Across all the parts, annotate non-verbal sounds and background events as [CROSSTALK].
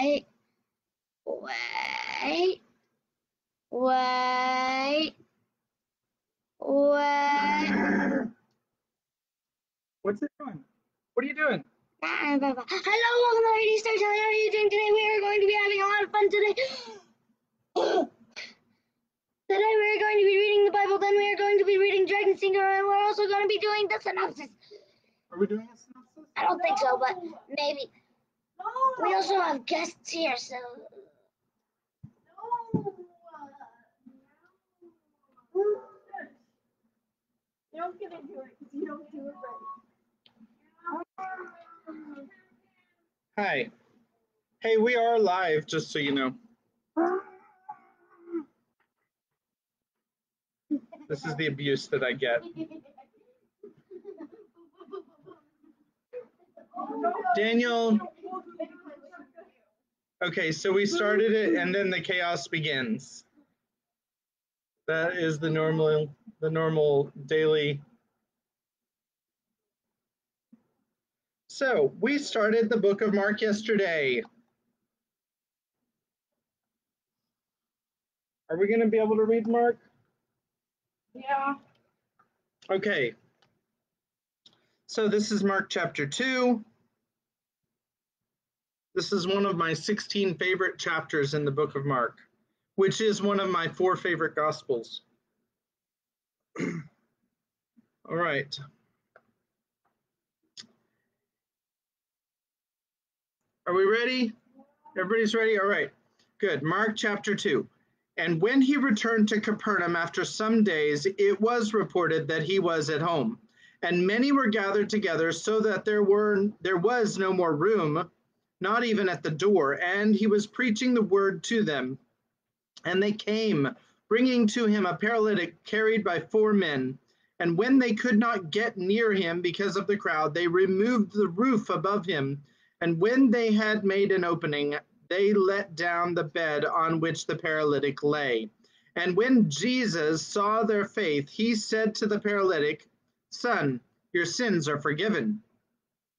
Wait. Wait. Wait. Wait. What's it doing? What are you doing? Hello, welcome to Radio Star Channel. How are you doing today? We are going to be having a lot of fun today. [GASPS] today we are going to be reading the Bible, then we are going to be reading Dragon Singer, and we're also going to be doing the synopsis. Are we doing a synopsis? I don't think so, but maybe. No. We also have guests here, so You don't get into it because you don't do it right. Hi. Hey, we are live, just so you know. This is the abuse that I get. [LAUGHS] Daniel. Okay, so we started it and then the chaos begins. That is the normal the normal daily So, we started the book of Mark yesterday. Are we going to be able to read Mark? Yeah. Okay. So this is Mark chapter 2. This is one of my 16 favorite chapters in the book of Mark, which is one of my four favorite gospels. [CLEARS THROAT] All right. Are we ready? Everybody's ready? All right. Good. Mark chapter 2. And when he returned to Capernaum after some days, it was reported that he was at home. And many were gathered together so that there were there was no more room, not even at the door, and he was preaching the word to them. And they came, bringing to him a paralytic carried by four men. And when they could not get near him because of the crowd, they removed the roof above him. And when they had made an opening, they let down the bed on which the paralytic lay. And when Jesus saw their faith, he said to the paralytic, Son, your sins are forgiven.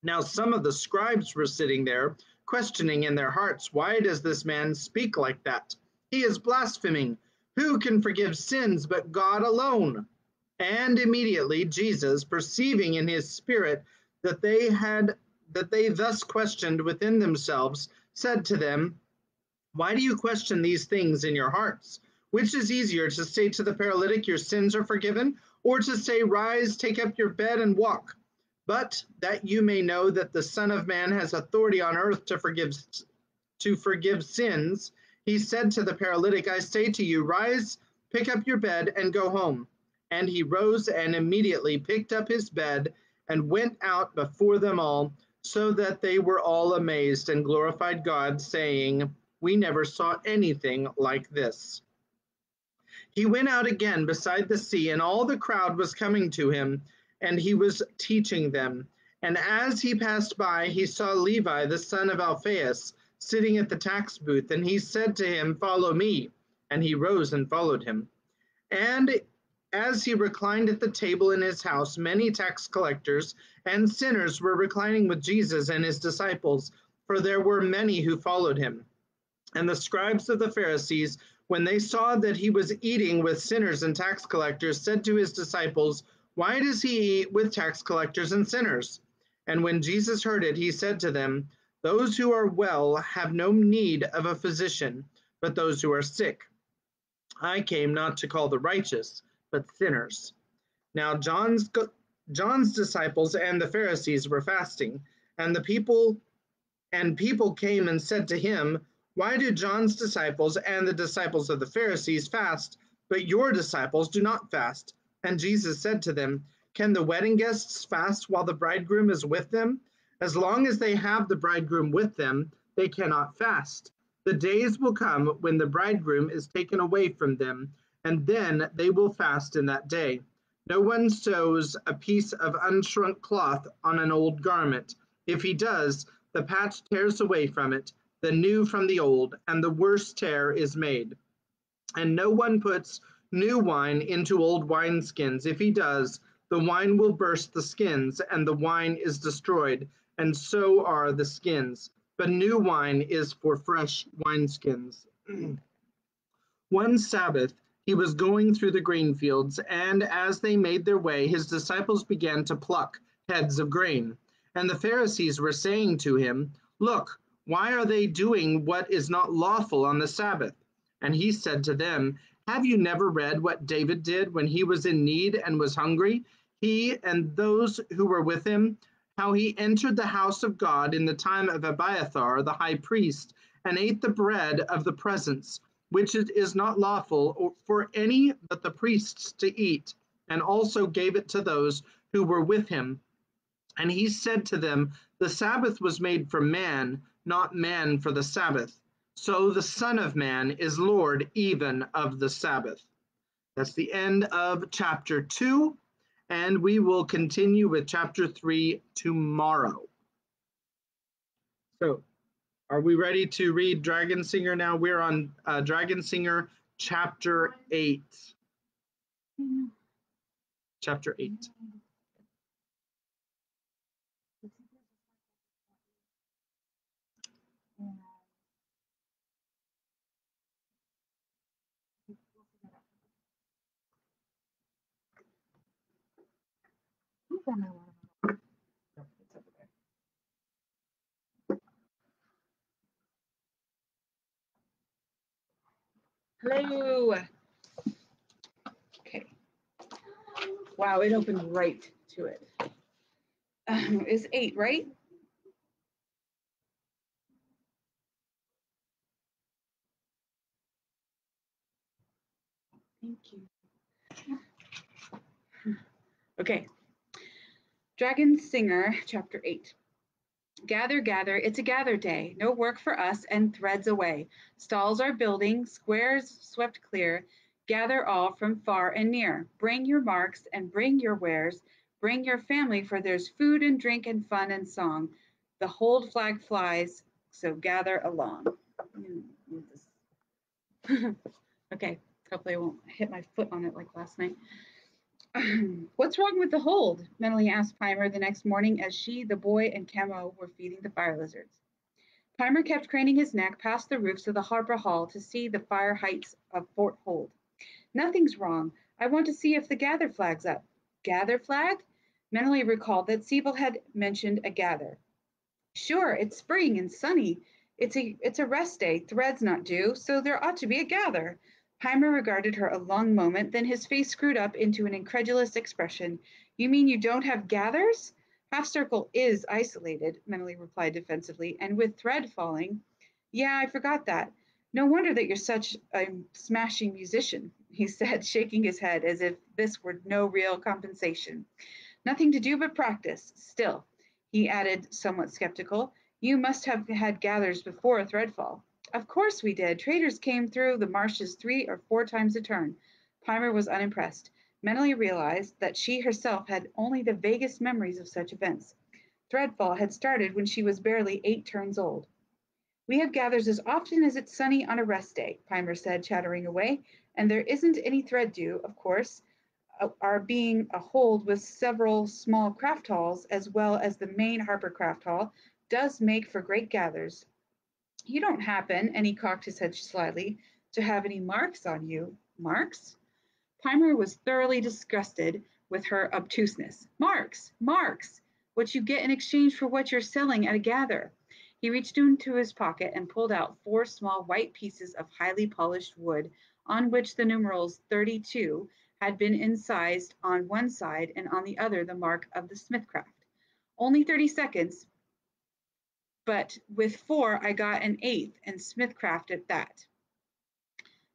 Now some of the scribes were sitting there, questioning in their hearts, Why does this man speak like that? He is blaspheming. Who can forgive sins but God alone? And immediately Jesus, perceiving in his spirit that they had that they thus questioned within themselves, said to them, Why do you question these things in your hearts? Which is easier to say to the paralytic, Your sins are forgiven, or to say, Rise, take up your bed, and walk? But that you may know that the Son of Man has authority on earth to forgive to forgive sins, he said to the paralytic, I say to you, rise, pick up your bed, and go home. And he rose and immediately picked up his bed and went out before them all, so that they were all amazed and glorified God, saying, We never saw anything like this. He went out again beside the sea, and all the crowd was coming to him, and he was teaching them. And as he passed by, he saw Levi, the son of Alphaeus, sitting at the tax booth, and he said to him, Follow me. And he rose and followed him. And as he reclined at the table in his house, many tax collectors and sinners were reclining with Jesus and his disciples, for there were many who followed him. And the scribes of the Pharisees, when they saw that he was eating with sinners and tax collectors, said to his disciples, Why does he eat with tax collectors and sinners? And when Jesus heard it, he said to them, Those who are well have no need of a physician, but those who are sick. I came not to call the righteous, but sinners. Now John's John's disciples and the Pharisees were fasting, and the people and people came and said to him, Why do John's disciples and the disciples of the Pharisees fast, but your disciples do not fast? And Jesus said to them, Can the wedding guests fast while the bridegroom is with them? As long as they have the bridegroom with them, they cannot fast. The days will come when the bridegroom is taken away from them, and then they will fast in that day. No one sews a piece of unshrunk cloth on an old garment. If he does, the patch tears away from it, the new from the old, and the worse tear is made. And no one puts new wine into old wineskins. If he does, the wine will burst the skins, and the wine is destroyed, and so are the skins. But new wine is for fresh wineskins. [CLEARS THROAT] One Sabbath, he was going through the grain fields, and as they made their way, his disciples began to pluck heads of grain. And the Pharisees were saying to him, Look, why are they doing what is not lawful on the Sabbath? And he said to them, Have you never read what David did when he was in need and was hungry? He and those who were with him, how he entered the house of God in the time of Abiathar the high priest, and ate the bread of the presence which it is not lawful for any but the priests to eat, and also gave it to those who were with him. And he said to them, The Sabbath was made for man, not man for the Sabbath. So the Son of Man is Lord even of the Sabbath. That's the end of chapter 2, and we will continue with chapter 3 tomorrow. So, are we ready to read Dragon Singer now? We're on uh, Dragon Singer chapter 8. Chapter 8. Hello. Okay. Wow, it opened right to it. Um, is eight, right? Thank you. Okay. Dragon Singer, [LAUGHS] Chapter 8. Gather, gather, it's a gather day. No work for us, and threads away. Stalls are building, squares swept clear. Gather all from far and near. Bring your marks and bring your wares. Bring your family, for there's food and drink and fun and song. The hold flag flies, so gather along. [LAUGHS] okay, hopefully I won't hit my foot on it like last night. [CLEARS THROAT] What's wrong with the hold? Menolly asked Piemur the next morning as she, the boy, and Camo were feeding the fire lizards. Piemur kept craning his neck past the roofs of the Harper Hall to see the fire heights of Fort Hold. Nothing's wrong. I want to see if the gather flag's up. Gather flag? Menolly recalled that Sebell had mentioned a gather. Sure, it's spring and sunny. It's a it's a rest day. Thread's not due, so there ought to be a gather. Piemur regarded her a long moment, then his face screwed up into an incredulous expression. You mean you don't have gathers? Half Circle is isolated, Menolly replied defensively, and with thread falling. Yeah, I forgot that. No wonder that you're such a smashing musician, he [LAUGHS] said, shaking his head as if this were no real compensation. Nothing to do but practice. Still, he added, somewhat skeptical, you must have had gathers before a Threadfall. Of course we did. Traders came through the marshes three or four times a turn. Piemur was unimpressed, Menolly realized that she herself had only the vaguest memories of such events. Threadfall had started when she was barely eight turns old. We have gathers as often as it's sunny on a rest day, Piemur said, chattering away, and there isn't any thread due, of course. Uh, our being a hold with several small craft halls, as well as the main Harper Craft Hall, does make for great gathers, you don't happen, and he cocked his head slyly, to have any marks on you. Marks? Piemur was thoroughly disgusted with her obtuseness. Marks! Marks! What you get in exchange for what you're selling at a gather. He reached into his pocket and pulled out four small white pieces of highly polished wood on which the numerals 32 had been incised on one side and on the other the mark of the Smithcraft. Only 30 seconds, but with four, I got an eighth and Smithcraft at that.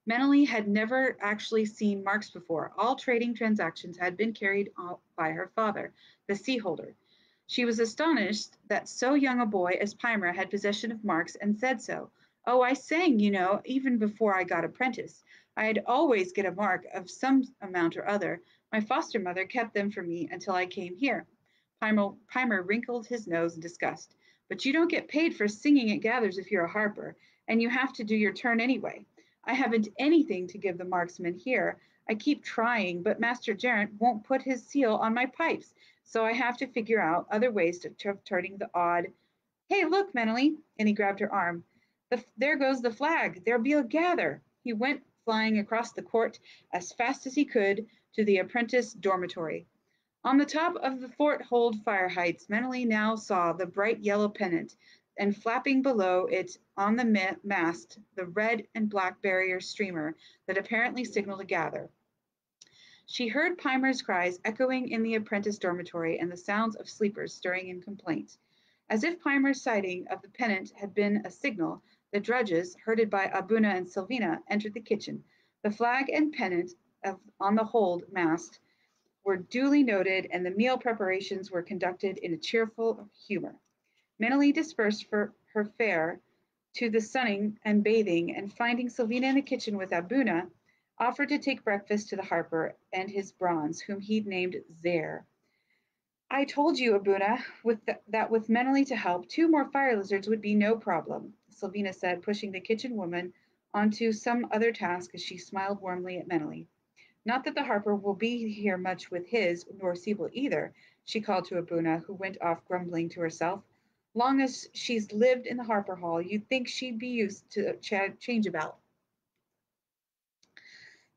Menolly had never actually seen marks before. All trading transactions had been carried out by her father, the sea holder. She was astonished that so young a boy as Piemur had possession of marks and said so. Oh, I sang, you know, even before I got apprentice. I'd always get a mark of some amount or other. My foster mother kept them for me until I came here. Piemur, Piemur wrinkled his nose in disgust. But you don't get paid for singing at gathers if you're a harper, and you have to do your turn anyway. I haven't anything to give the marksmen here. I keep trying, but Master Jerint won't put his seal on my pipes, So I have to figure out other ways of t- turning the odd. Hey, look, Menolly. And he grabbed her arm. The, there goes the flag. There'll be a gather. He went flying across the court as fast as he could to the apprentice dormitory. On the top of the fort hold fire heights, Menolly now saw the bright yellow pennant, and flapping below it on the mast, the red and black barrier streamer that apparently signaled a gather. She heard Piemur's cries echoing in the apprentice dormitory and the sounds of sleepers stirring in complaint. As if Piemur's sighting of the pennant had been a signal, the drudges, herded by Abuna and Silvina, entered the kitchen. The flag and pennant of, on the hold mast were duly noted, and the meal preparations were conducted in a cheerful humor. Menolly dispersed for her fare to the sunning and bathing, and finding Silvina in the kitchen with Abuna, offered to take breakfast to the Harper and his bronze, whom he'd named Zair. I told you, Abuna, with the, that with Menolly to help, two more fire lizards would be no problem, Silvina said, pushing the kitchen woman onto some other task as she smiled warmly at Menolly. Not that the Harper will be here much with his, nor Sebell either, she called to Abuna, who went off grumbling to herself. Long as she's lived in the Harper Hall, you'd think she'd be used to ch- change about.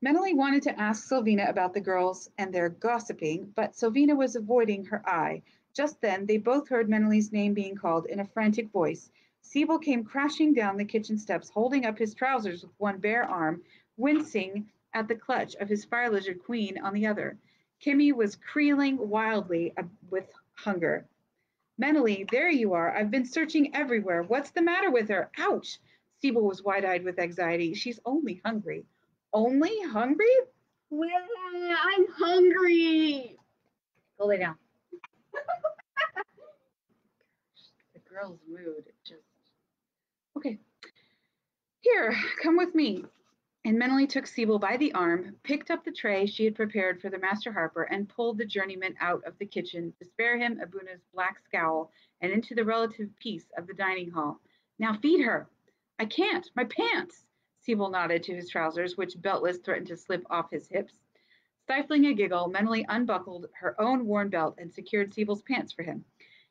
Menolly wanted to ask Silvina about the girls and their gossiping, but Silvina was avoiding her eye. Just then, they both heard Menolly's name being called in a frantic voice. Sebell came crashing down the kitchen steps, holding up his trousers with one bare arm, wincing at the clutch of his fire lizard queen on the other. Kimi was creeling wildly uh, with hunger. Menolly, there you are. I've been searching everywhere. What's the matter with her? Ouch! Sebell was wide eyed with anxiety. She's only hungry. Only hungry? Well, I'm hungry. Go lay down. [LAUGHS] the girl's mood just. Okay. Here, come with me and Menolly took Sebell by the arm, picked up the tray she had prepared for the Master Harper, and pulled the journeyman out of the kitchen to spare him Abuna's black scowl and into the relative peace of the dining hall. Now feed her. I can't. My pants. Sebell nodded to his trousers, which beltless threatened to slip off his hips. Stifling a giggle, Menolly unbuckled her own worn belt and secured Sebell's pants for him.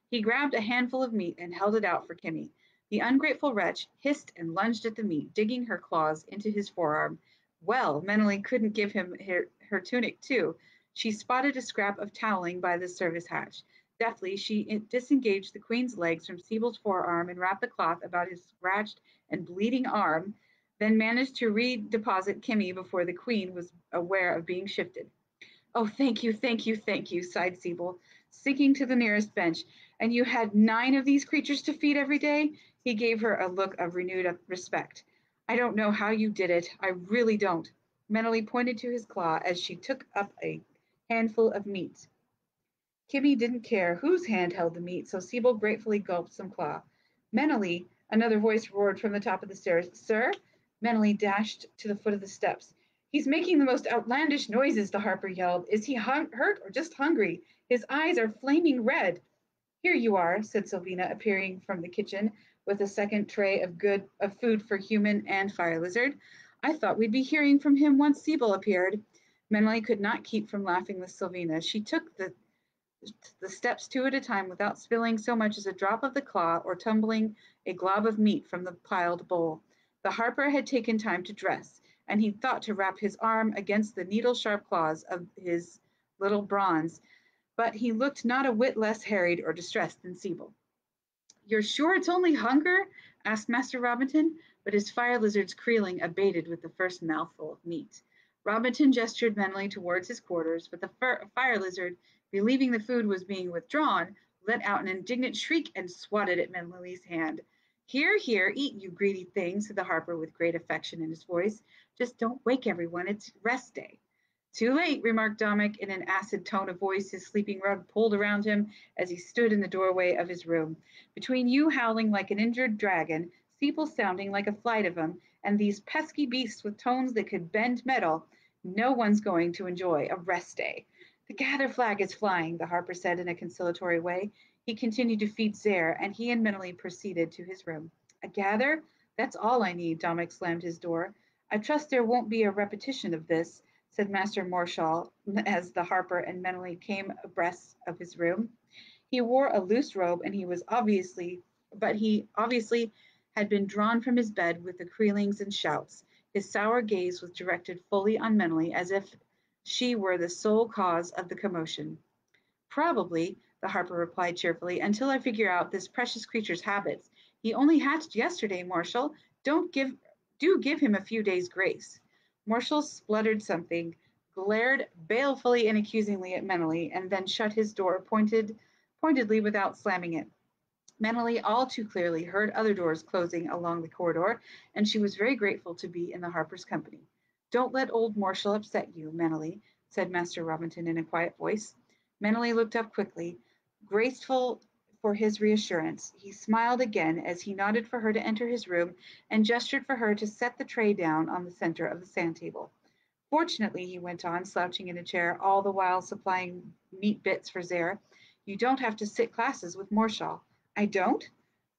He grabbed a handful of meat and held it out for Kimi. The ungrateful wretch hissed and lunged at the meat, digging her claws into his forearm. Well, Menolly couldn't give him her, her tunic, too. She spotted a scrap of toweling by the service hatch. Deftly, she disengaged the queen's legs from Sebell's forearm and wrapped the cloth about his scratched and bleeding arm, then managed to redeposit Kimi before the queen was aware of being shifted. Oh, thank you, thank you, thank you, sighed Sebell, sinking to the nearest bench. And you had nine of these creatures to feed every day? He gave her a look of renewed respect. I don't know how you did it. I really don't. Menolly pointed to his klah as she took up a handful of meat. Kimi didn't care whose hand held the meat, so Sebell gratefully gulped some claw. Menolly, another voice roared from the top of the stairs. Sir? Menolly dashed to the foot of the steps. He's making the most outlandish noises, the Harper yelled. Is he hung- hurt or just hungry? His eyes are flaming red. Here you are, said Silvina, appearing from the kitchen with a second tray of good of food for human and fire lizard. I thought we'd be hearing from him once Sebell appeared. Menolly could not keep from laughing with Silvina. She took the the steps two at a time without spilling so much as a drop of the klah or tumbling a glob of meat from the piled bowl. The Harper had taken time to dress, and he thought to wrap his arm against the needle sharp claws of his little bronze, but he looked not a whit less harried or distressed than Sebell. You're sure it's only hunger? asked Master Robinton, but his fire lizard's creeling abated with the first mouthful of meat. Robinton gestured Menolly towards his quarters, but the fire lizard, believing the food was being withdrawn, let out an indignant shriek and swatted at Menolly's hand. Here, here, eat, you greedy thing, said the Harper with great affection in his voice. Just don't wake everyone. It's rest day. Too late, remarked Dominic in an acid tone of voice, his sleeping rug pulled around him as he stood in the doorway of his room. Between you howling like an injured dragon, Sebell sounding like a flight of 'em, and these pesky beasts with tones that could bend metal, no one's going to enjoy a rest day. The gather flag is flying, the Harper said in a conciliatory way. He continued to feed Zair, and he and Menolly proceeded to his room. A gather? That's all I need. Dominic slammed his door. I trust there won't be a repetition of this. Said Master Morshal as the harper and Menolly came abreast of his room. He wore a loose robe and he was obviously, but he obviously had been drawn from his bed with the creelings and shouts. His sour gaze was directed fully on Menolly as if she were the sole cause of the commotion. Probably, the harper replied cheerfully, until I figure out this precious creature's habits. He only hatched yesterday, Morshal. Don't give do give him a few days' grace. Morshal spluttered something, glared balefully and accusingly at Menolly, and then shut his door pointed, pointedly without slamming it. Menolly, all too clearly heard other doors closing along the corridor, and she was very grateful to be in the Harpers' company. Don't let old Morshal upset you, Menolly, said Master Robinton in a quiet voice. Menolly looked up quickly, graceful for his reassurance. He smiled again as he nodded for her to enter his room and gestured for her to set the tray down on the center of the sand table. Fortunately, he went on, slouching in a chair, all the while supplying meat bits for Zair, you don't have to sit classes with Morshal. I don't?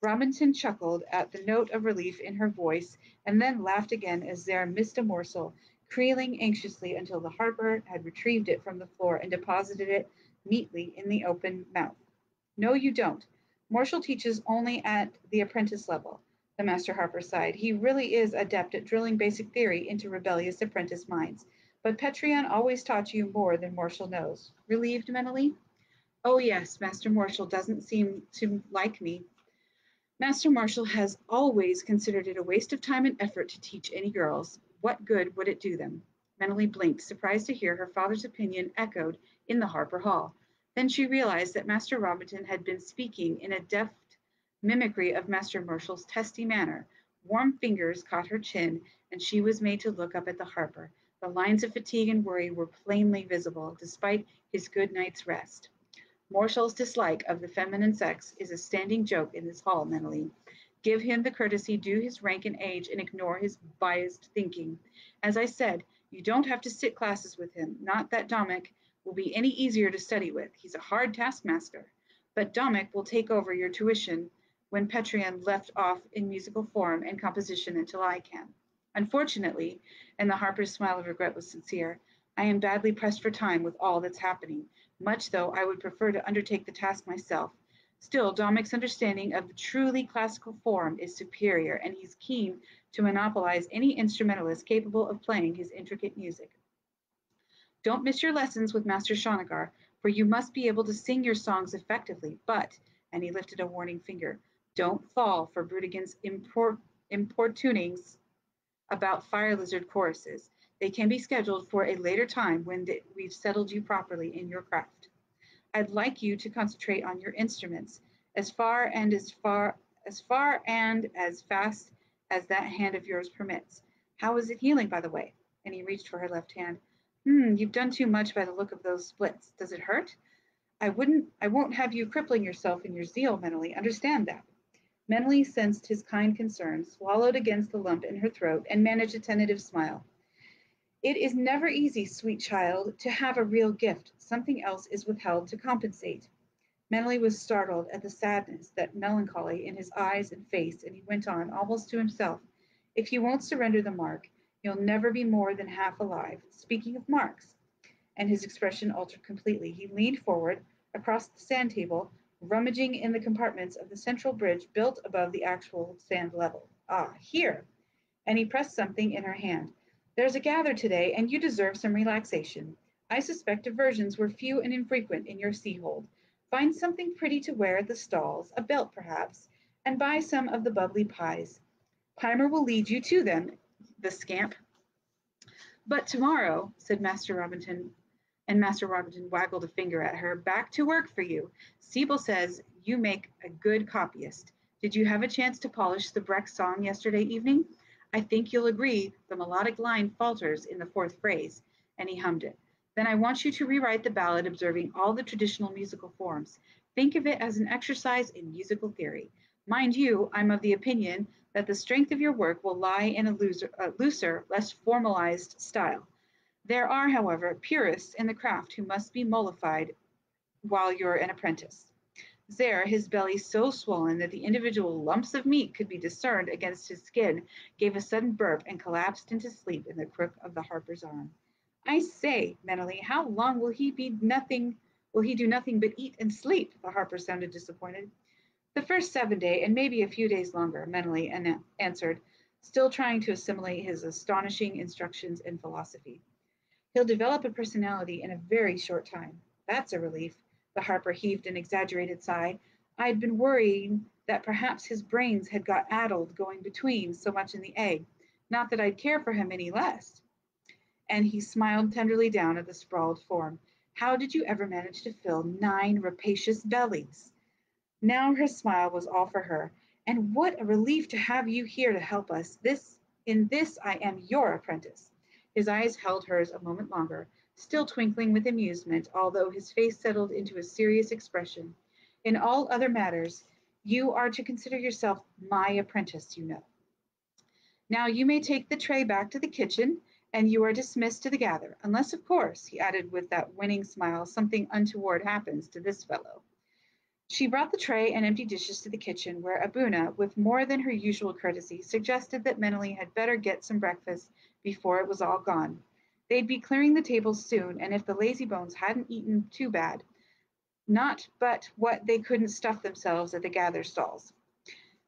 Robinton chuckled at the note of relief in her voice and then laughed again as Zair missed a morsel, creeling anxiously until the harper had retrieved it from the floor and deposited it neatly in the open mouth. No, you don't. Morshal teaches only at the apprentice level. The master harper sighed. He really is adept at drilling basic theory into rebellious apprentice minds. But Petiron always taught you more than Morshal knows. Relieved Menolly? Oh, yes, Master Morshal doesn't seem to like me. Master Morshal has always considered it a waste of time and effort to teach any girls. What good would it do them? Menolly blinked, surprised to hear her father's opinion echoed in the Harper Hall. Then she realized that Master Robinton had been speaking in a deft mimicry of Master Morshal's testy manner. Warm fingers caught her chin, and she was made to look up at the harper. The lines of fatigue and worry were plainly visible, despite his good night's rest. Morshal's dislike of the feminine sex is a standing joke in this hall, Menolly. Give him the courtesy due his rank and age and ignore his biased thinking. As I said, you don't have to sit classes with him. Not that Dominic will be any easier to study with. He's a hard taskmaster. But Dominic will take over your tuition when Petiron left off in musical form and composition until I can. Unfortunately, and the Harper's smile of regret was sincere, I am badly pressed for time with all that's happening, much though I would prefer to undertake the task myself. Still, Domick's understanding of the truly classical form is superior, and he's keen to monopolize any instrumentalist capable of playing his intricate music. Don't miss your lessons with Master Shonagar, for you must be able to sing your songs effectively, but, and he lifted a warning finger, don't fall for Brudegan's import, importunings about fire lizard choruses. They can be scheduled for a later time when we've settled you properly in your craft. I'd like you to concentrate on your instruments as far and as far as far and as fast as that hand of yours permits. How is it healing, by the way? And he reached for her left hand. Hmm, you've done too much by the look of those splits. Does it hurt? I wouldn't I won't have you crippling yourself in your zeal, Menolly. Understand that. Menolly sensed his kind concern, swallowed against the lump in her throat, and managed a tentative smile. It is never easy, sweet child, to have a real gift. Something else is withheld to compensate. Menolly was startled at the sadness, that melancholy in his eyes and face, and he went on, almost to himself. If you won't surrender the mark, You'll never be more than half alive. Speaking of marks. And his expression altered completely. He leaned forward across the sand table, rummaging in the compartments of the central bridge built above the actual sand level. Ah, here. And he pressed something in her hand. There's a gather today, and you deserve some relaxation. I suspect diversions were few and infrequent in your sea hold. Find something pretty to wear at the stalls, a belt perhaps, and buy some of the bubbly pies. Piemur will lead you to them the scamp. But tomorrow, said Master Robinton, and Master Robinton waggled a finger at her, back to work for you. Sebell says you make a good copyist. Did you have a chance to polish the Breck song yesterday evening? I think you'll agree the melodic line falters in the fourth phrase, and he hummed it. Then I want you to rewrite the ballad observing all the traditional musical forms. Think of it as an exercise in musical theory. Mind you, I'm of the opinion that the strength of your work will lie in a looser, looser, less formalized style. There are, however, purists in the craft who must be mollified while you're an apprentice. Zair, his belly so swollen that the individual lumps of meat could be discerned against his skin, gave a sudden burp and collapsed into sleep in the crook of the harper's arm. I say, Menolly, how long will he be nothing? Will he do nothing but eat and sleep? The Harper sounded disappointed. The first seven day, and maybe a few days longer, Menolly answered, still trying to assimilate his astonishing instructions in philosophy. He'll develop a personality in a very short time. That's a relief. The Harper heaved an exaggerated sigh. I'd been worrying that perhaps his brains had got addled going between so much in the egg. Not that I'd care for him any less. And he smiled tenderly down at the sprawled form. How did you ever manage to fill nine rapacious bellies? Now her smile was all for her. And what a relief to have you here to help us. This in this I am your apprentice. His eyes held hers a moment longer, still twinkling with amusement, although his face settled into a serious expression. In all other matters, you are to consider yourself my apprentice, you know. Now you may take the tray back to the kitchen, and you are dismissed to the gather, unless, of course, he added with that winning smile, something untoward happens to this fellow. She brought the tray and empty dishes to the kitchen, where Abuna, with more than her usual courtesy, suggested that Menolly had better get some breakfast before it was all gone. They'd be clearing the tables soon, and if the lazybones hadn't eaten too bad, not but what they couldn't stuff themselves at the gather stalls.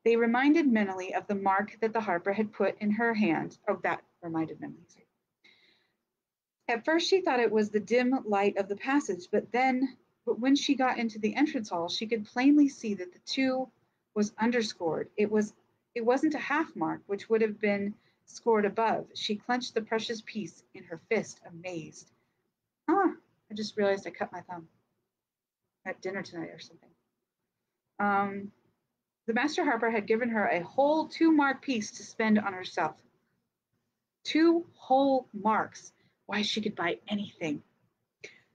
They reminded Menolly of the mark that the harper had put in her hand. Oh, that reminded Menolly. At first she thought it was the dim light of the passage, but then but when she got into the entrance hall, she could plainly see that the two was underscored. It was it wasn't a half mark, which would have been scored above. She clenched the precious piece in her fist, amazed. Ah, I just realized I cut my thumb at dinner tonight or something. Um, the Master Harper had given her a whole two mark piece to spend on herself. Two whole marks. Why, she could buy anything.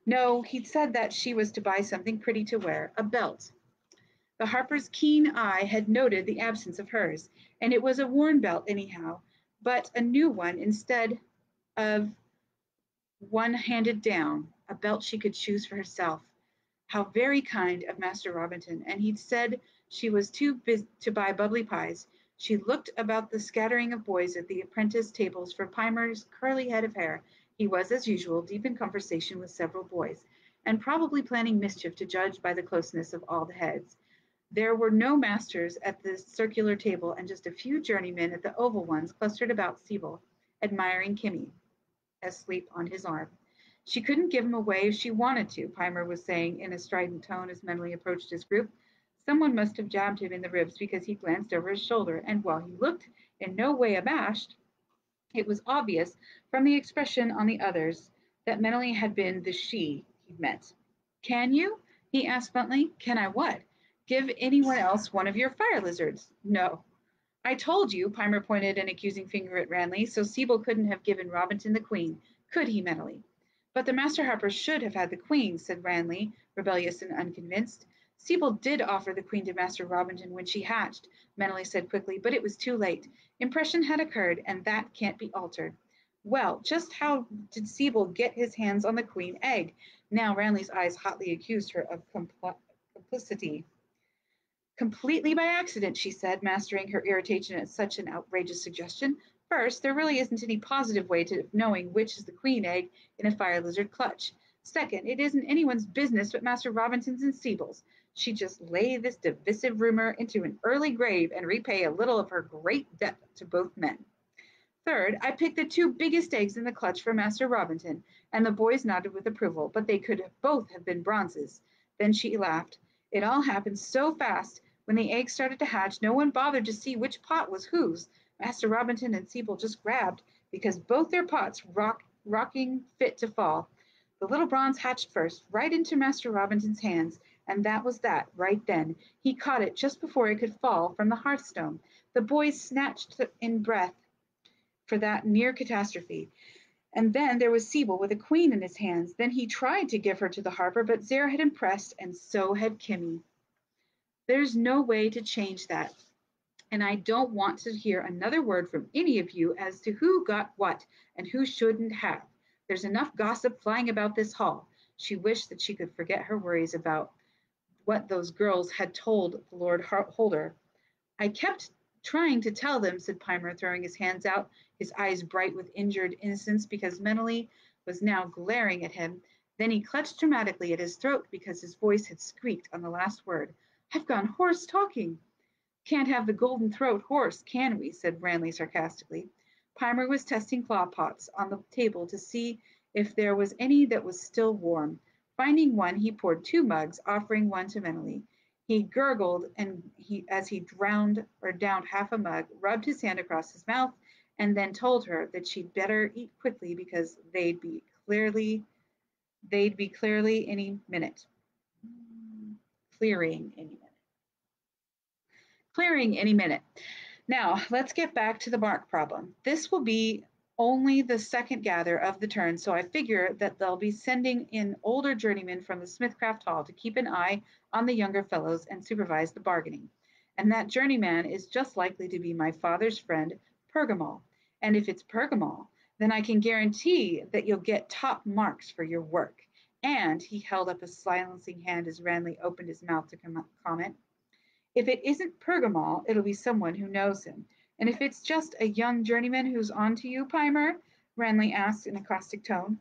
No, he'd said that she was to buy something pretty to wear, a belt. The Harper's keen eye had noted the absence of hers, and it was a worn belt anyhow, but a new one instead of one handed down, a belt she could choose for herself. How very kind of Master Robinton, and he'd said she was too busy to buy bubbly pies. She looked about the scattering of boys at the apprentice tables for Piemur's curly head of hair he was, as usual, deep in conversation with several boys, and probably planning mischief to judge by the closeness of all the heads. There were no masters at the circular table, and just a few journeymen at the oval ones clustered about Sebell, admiring Kimi, asleep on his arm. She couldn't give him away if she wanted to, Piemur was saying in a strident tone as Menolly approached his group. Someone must have jabbed him in the ribs because he glanced over his shoulder, and while he looked in no way abashed, it was obvious from the expression on the others that Menolly had been the she he'd met. Can you? he asked bluntly. Can I what? Give anyone else one of your fire lizards? No. I told you, Piemur pointed an accusing finger at Ranly, so Sebell couldn't have given Robinton the queen, could he, Menolly? But the Master Harper should have had the queen, said Ranly, rebellious and unconvinced. Sebell did offer the queen to Master Robinton when she hatched, Menolly said quickly, but it was too late. Impression had occurred, and that can't be altered. Well, just how did Sebell get his hands on the queen egg? Now Ranly's eyes hotly accused her of compl- complicity. Completely by accident, she said, mastering her irritation at such an outrageous suggestion. First, there really isn't any positive way to knowing which is the queen egg in a fire lizard clutch. Second, it isn't anyone's business but Master Robinton's and Sebell's. She'd just lay this divisive rumor into an early grave and repay a little of her great debt to both men. Third, I picked the two biggest eggs in the clutch for Master Robinton, and the boys nodded with approval, but they could both have been bronzes. Then she laughed. It all happened so fast. When the eggs started to hatch, no one bothered to see which pot was whose. Master Robinton and Sebell just grabbed, because both their pots rock, rocking fit to fall. The little bronze hatched first, right into Master Robinton's hands, and that was that, right then. He caught it just before it could fall from the hearthstone. The boys snatched in breath for that near catastrophe. And then there was Sebell with a queen in his hands. Then he tried to give her to the harper, but Zara had impressed, and so had Kimi. There's no way to change that. And I don't want to hear another word from any of you as to who got what and who shouldn't have. There's enough gossip flying about this hall. She wished that she could forget her worries about what those girls had told the Lord Holder. I kept trying to tell them, said Piemur, throwing his hands out, his eyes bright with injured innocence, because Menolly was now glaring at him. Then he clutched dramatically at his throat because his voice had squeaked on the last word. I've gone hoarse talking. Can't have the golden throat hoarse, can we? said Ranly sarcastically. Piemur was testing klah pots on the table to see if there was any that was still warm. Finding one, he poured two mugs, offering one to Menolly. He gurgled and he as he drowned or downed half a mug, rubbed his hand across his mouth, and then told her that she'd better eat quickly because they'd be clearly they'd be clearly any minute. Clearing any minute. Clearing any minute. Now, let's get back to the mark problem. This will be only the second gather of the turn, so I figure that they'll be sending in older journeymen from the Smithcraft Hall to keep an eye on the younger fellows and supervise the bargaining. And that journeyman is just likely to be my father's friend, Pergamol. And if it's Pergamol, then I can guarantee that you'll get top marks for your work. And he held up a silencing hand as Ranly opened his mouth to com- comment. If it isn't Pergamol, it'll be someone who knows him. And if it's just a young journeyman who's on to you, Piemur, Ranly asked in a caustic tone,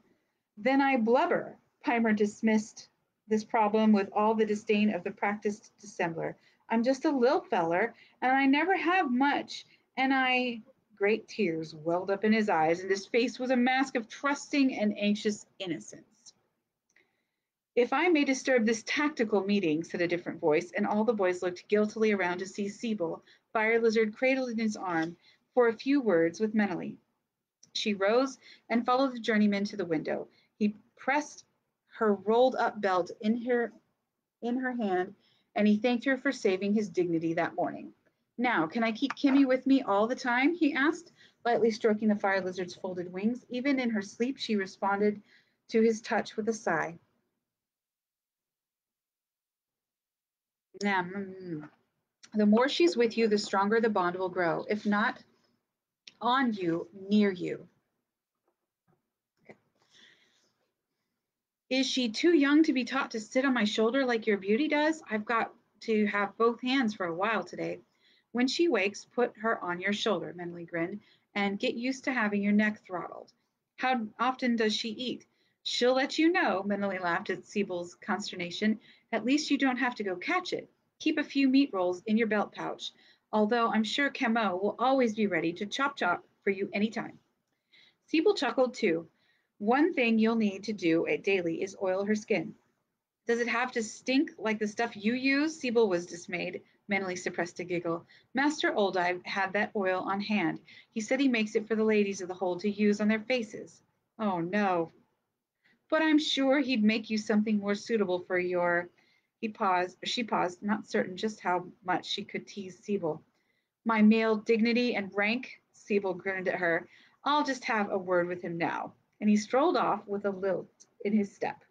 then I blubber. Piemur dismissed this problem with all the disdain of the practiced dissembler. I'm just a lil feller, and I never have much, and I great tears welled up in his eyes, and his face was a mask of trusting and anxious innocence. If I may disturb this tactical meeting, said a different voice, and all the boys looked guiltily around to see Sebell, Fire Lizard cradled in his arm, for a few words with Menolly. She rose and followed the journeyman to the window. He pressed her rolled up belt in her in her hand, and he thanked her for saving his dignity that morning. Now, can I keep Kimi with me all the time? he asked, lightly stroking the fire lizard's folded wings. Even in her sleep, she responded to his touch with a sigh. Now, mm, the more she's with you, the stronger the bond will grow. If not on you, near you. Okay. Is she too young to be taught to sit on my shoulder like your beauty does? I've got to have both hands for a while today. When she wakes, put her on your shoulder, Menolly grinned, and get used to having your neck throttled. How often does she eat? She'll let you know, Menolly laughed at Sebell's consternation. At least you don't have to go catch it. Keep a few meat rolls in your belt pouch, although I'm sure Camo will always be ready to chop chop for you anytime. Sebell chuckled too. One thing you'll need to do daily is oil her skin. Does it have to stink like the stuff you use? Sebell was dismayed. Menolly suppressed a giggle. Master Oldive had that oil on hand. He said he makes it for the ladies of the hold to use on their faces. Oh no. But I'm sure he'd make you something more suitable for your he paused, she paused, not certain just how much she could tease Sebell. My male dignity and rank, Sebell grinned at her. I'll just have a word with him now. And he strolled off with a lilt in his step.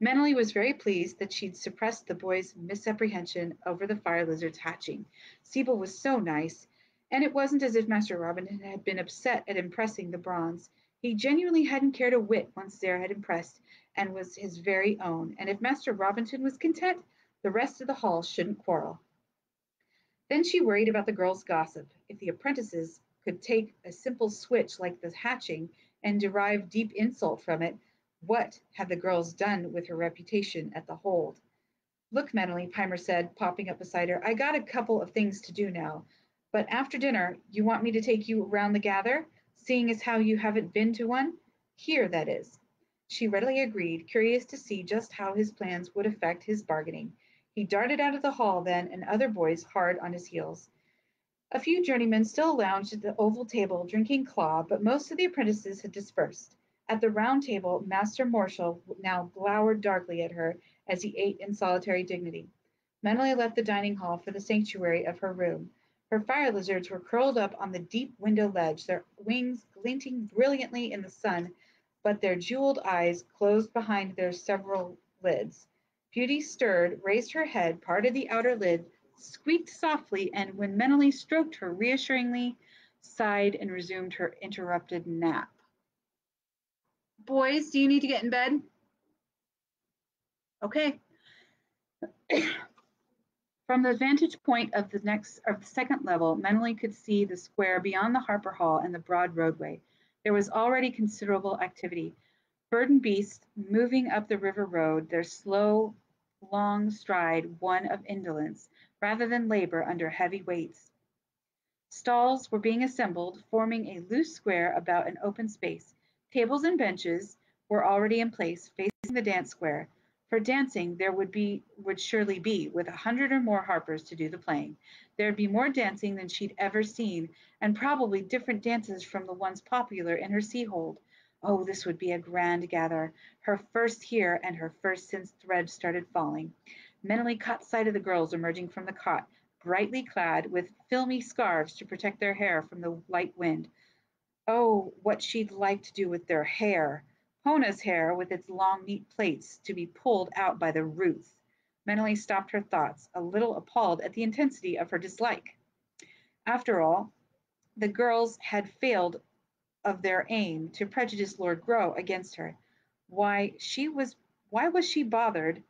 Menolly was very pleased that she'd suppressed the boy's misapprehension over the fire lizard's hatching. Sebell was so nice, and it wasn't as if Master Robin had been upset at impressing the bronze. He genuinely hadn't cared a whit once Sarah had impressed, and was his very own, and if Master Robinton was content, the rest of the hall shouldn't quarrel. Then she worried about the girls' gossip. If the apprentices could take a simple switch like the hatching and derive deep insult from it, what had the girls done with her reputation at the hold? Look, Menolly, Piemur said, popping up beside her, I got a couple of things to do now. But after dinner, you want me to take you around the gather, seeing as how you haven't been to one? Here, that is. She readily agreed, curious to see just how his plans would affect his bargaining. He darted out of the hall then, and other boys hard on his heels. A few journeymen still lounged at the oval table drinking klah, but most of the apprentices had dispersed. At the round table, Master Morshal now glowered darkly at her as he ate in solitary dignity. Menolly left the dining hall for the sanctuary of her room. Her fire lizards were curled up on the deep window ledge, their wings glinting brilliantly in the sun but their jeweled eyes closed behind their several lids. Beauty stirred, raised her head, parted the outer lid, squeaked softly, and when Menolly stroked her reassuringly, sighed and resumed her interrupted nap. Boys, do you need to get in bed? Okay. [COUGHS] From the vantage point of the next of the second level, Menolly could see the square beyond the Harper Hall and the broad roadway. There was already considerable activity. Burdened beasts moving up the river road, their slow, long stride one of indolence rather than labor under heavy weights. Stalls were being assembled, forming a loose square about an open space. Tables and benches were already in place, facing the dance square. For dancing there would be would surely be, with a hundred or more harpers to do the playing. There'd be more dancing than she'd ever seen, and probably different dances from the ones popular in her sea hold. Oh, this would be a grand gather, her first here and her first since thread started falling. Menolly caught sight of the girls emerging from the cot, brightly clad, with filmy scarves to protect their hair from the light wind. Oh, what she'd like to do with their hair! Pona's hair, with its long, neat plaits, to be pulled out by the roots. Menolly stopped her thoughts, a little appalled at the intensity of her dislike. After all, the girls had failed of their aim to prejudice Lord Groghe against her. Why she was why was she bothered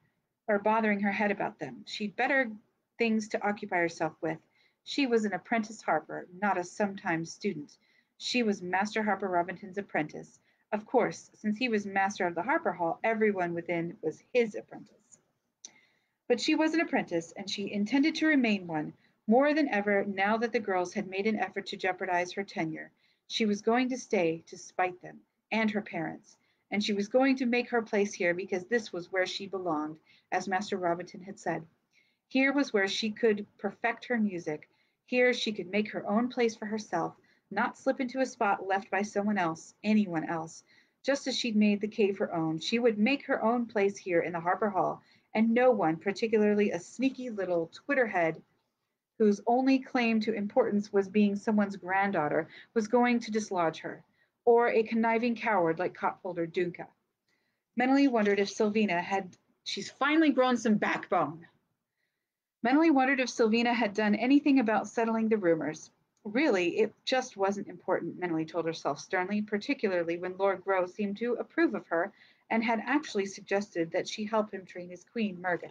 or bothering her head about them? She'd better things to occupy herself with. She was an apprentice harper, not a sometime student. She was Master Harper Robinton's apprentice. Of course, since he was master of the Harper Hall, everyone within was his apprentice. But she was an apprentice, and she intended to remain one, more than ever now that the girls had made an effort to jeopardize her tenure. She was going to stay to spite them and her parents, and she was going to make her place here because this was where she belonged, as Master Robinton had said. Here was where she could perfect her music. Here she could make her own place for herself, not slip into a spot left by someone else, anyone else. Just as she'd made the cave her own, she would make her own place here in the Harper Hall, and no one, particularly a sneaky little twitterhead whose only claim to importance was being someone's granddaughter, was going to dislodge her, or a conniving coward like Cotholder Dunca. Menolly wondered if Silvina had she's finally grown some backbone. Menolly wondered if Silvina had done anything about settling the rumors. Really, it just wasn't important, Menolly told herself sternly, particularly when Lord Groghe seemed to approve of her and had actually suggested that she help him train his queen, Murga.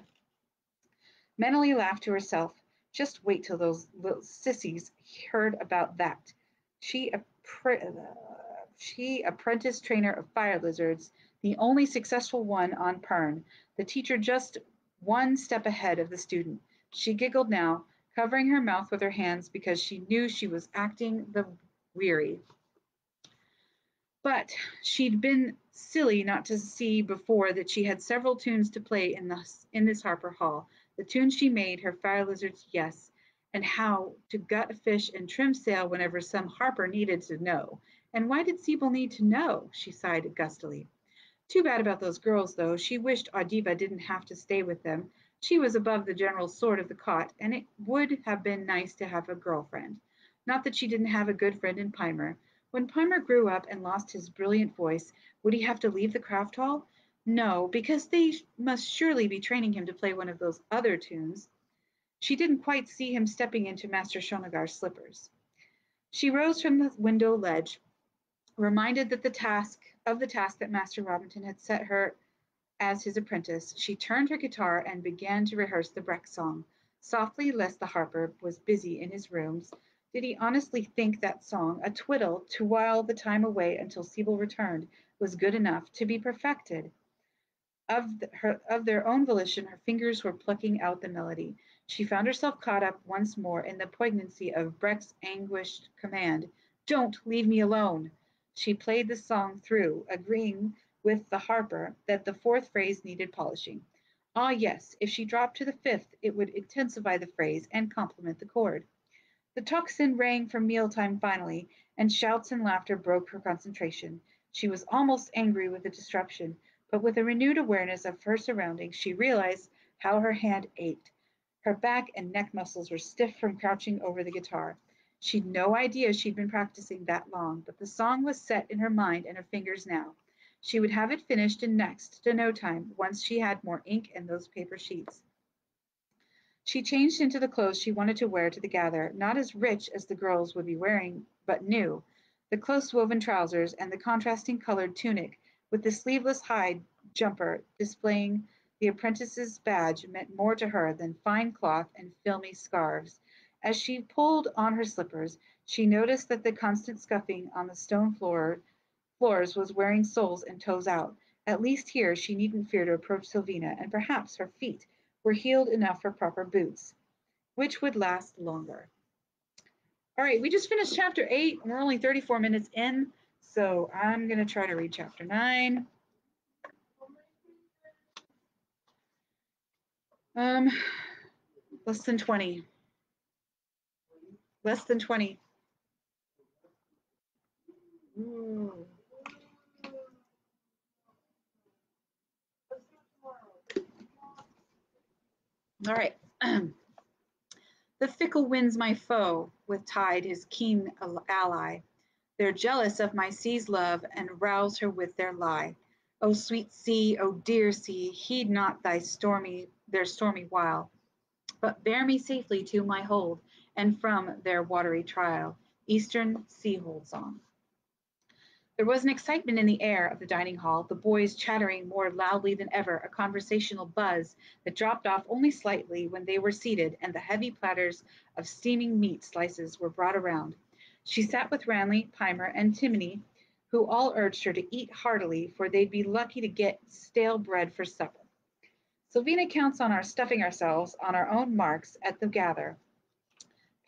Menolly laughed to herself. Just wait till those little sissies heard about that. She, appre- she apprentice trainer of fire lizards, the only successful one on Pern, the teacher just one step ahead of the student. She giggled now, covering her mouth with her hands because she knew she was acting the weary. But she'd been silly not to see before that she had several tunes to play in this in this Harper Hall, the tune she made, her fire lizards, yes, and how to gut a fish and trim sail whenever some harper needed to know. And why did Sebell need to know? She sighed gustily. Too bad about those girls, though. She wished Audiva didn't have to stay with them. She was above the general sort of the cot, and it would have been nice to have a girlfriend. Not that she didn't have a good friend in Piemur. When Piemur grew up and lost his brilliant voice, would he have to leave the craft hall? No, because they must surely be training him to play one of those other tunes. She didn't quite see him stepping into Master Shonagar's slippers. She rose from the window ledge, reminded that the task of the task that Master Robinton had set her as his apprentice. She turned her guitar and began to rehearse the Brekke song, softly lest the harper was busy in his rooms. Did he honestly think that song, a twiddle to while the time away until Sebell returned, was good enough to be perfected? Of, the, her, of their own volition, her fingers were plucking out the melody. She found herself caught up once more in the poignancy of Brekke's anguished command, Don't leave me alone! She played the song through, agreeing with the harper that the fourth phrase needed polishing. Ah, yes, if she dropped to the fifth, it would intensify the phrase and complement the chord. The tocsin rang for mealtime finally, and shouts and laughter broke her concentration. She was almost angry with the disruption, but with a renewed awareness of her surroundings, she realized how her hand ached. Her back and neck muscles were stiff from crouching over the guitar. She'd no idea she'd been practicing that long, but the song was set in her mind and her fingers now. She would have it finished in next to no time, once she had more ink and those paper sheets. She changed into the clothes she wanted to wear to the gather, not as rich as the girls would be wearing, but new. The close woven trousers and the contrasting colored tunic with the sleeveless hide jumper displaying the apprentice's badge meant more to her than fine cloth and filmy scarves. As she pulled on her slippers, she noticed that the constant scuffing on the stone floor Floors was wearing soles and toes out. At least here she needn't fear to approach Silvina, and perhaps her feet were healed enough for proper boots, which would last longer. All right, we just finished chapter 8. We're only 34 minutes in, so I'm going to try to read chapter 9. Um, less than 20. Less than 20. Ooh. All right. [CLEARS THROAT] the fickle wind's my foe, with tide his keen ally. They're jealous of my sea's love, and rouse her with their lie. O sweet sea, O dear sea, heed not thy stormy their stormy while, but bear me safely to my hold, and from their watery trial. Eastern Sea Hold Song. There was an excitement in the air of the dining hall, the boys chattering more loudly than ever, a conversational buzz that dropped off only slightly when they were seated and the heavy platters of steaming meat slices were brought around. She sat with Ranly, Piemur, and Timony, who all urged her to eat heartily, for they'd be lucky to get stale bread for supper. Silvina counts on our stuffing ourselves on our own marks at the gather,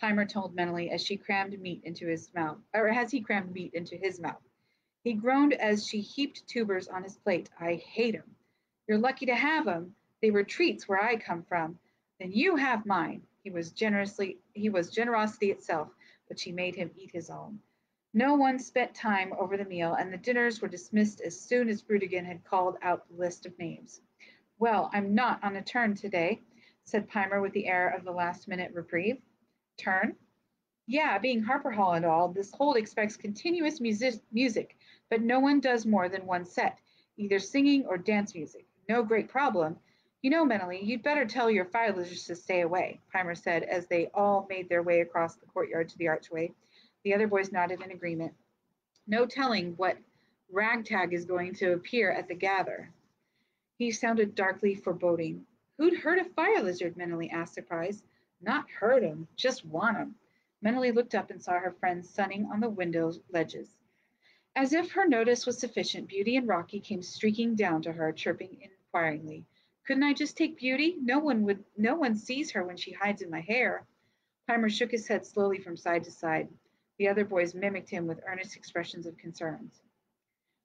Piemur told Menolly as she crammed meat into his mouth, or as he crammed meat into his mouth. He groaned as she heaped tubers on his plate. I hate 'em. You're lucky to have 'em. They were treats where I come from. Then you have mine. He was generously he was generosity itself, but she made him eat his own. No one spent time over the meal, and the dinners were dismissed as soon as Brudegan had called out the list of names. Well, I'm not on a turn today, said Piemur with the air of the last minute reprieve. Turn? Yeah, being Harper Hall and all, this hold expects continuous music but no one does more than one set, either singing or dance music. No great problem. You know, Menolly, you'd better tell your fire lizards to stay away, Piemur said as they all made their way across the courtyard to the archway. The other boys nodded in agreement. No telling what ragtag is going to appear at the gather. He sounded darkly foreboding. Who'd hurt a fire lizard? Menolly asked, surprised. Not hurt him, just want him. Menolly looked up and saw her friends sunning on the window ledges. As if her notice was sufficient, Beauty and Rocky came streaking down to her, chirping inquiringly. Couldn't I just take Beauty? No one would no one sees her when she hides in my hair. Piemur shook his head slowly from side to side. The other boys mimicked him with earnest expressions of concerns.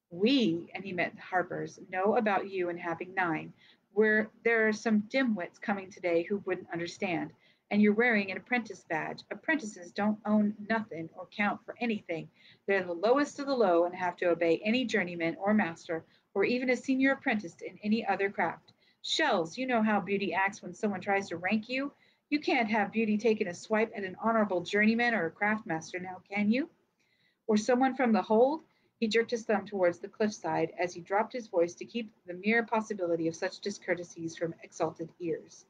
We, and he meant the Harper's, know about you and having nine. Where there are some dimwits coming today who wouldn't understand and you're wearing an apprentice badge. Apprentices don't own nothing or count for anything. They're the lowest of the low and have to obey any journeyman or master or even a senior apprentice in any other craft. Shells, you know how beauty acts when someone tries to rank you. You can't have beauty taking a swipe at an honorable journeyman or a craft master now, can you? Or someone from the hold? He jerked his thumb towards the cliffside as he dropped his voice to keep the mere possibility of such discourtesies from exalted ears.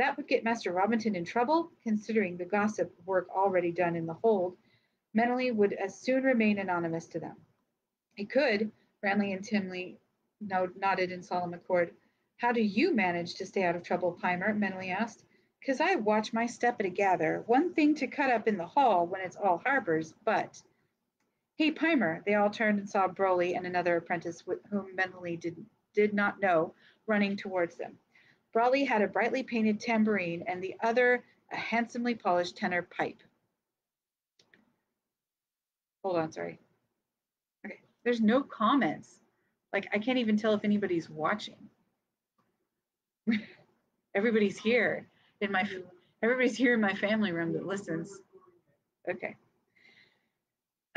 That would get Master Robinton in trouble, considering the gossip work already done in the hold. Menolly would as soon remain anonymous to them. It could, Ranly and Timley nodded in solemn accord. How do you manage to stay out of trouble, Piemur? Menolly asked. Because I watch my step at a gather. One thing to cut up in the hall when it's all Harper's, but. Hey, Piemur! They all turned and saw Broly and another apprentice whom Menolly did, did not know running towards them. Brawley had a brightly painted tambourine and the other a handsomely polished tenor pipe. Hold on, sorry. Okay, there's no comments. Like, I can't even tell if anybody's watching. [LAUGHS] everybody's here in my, everybody's here in my family room that listens. Okay.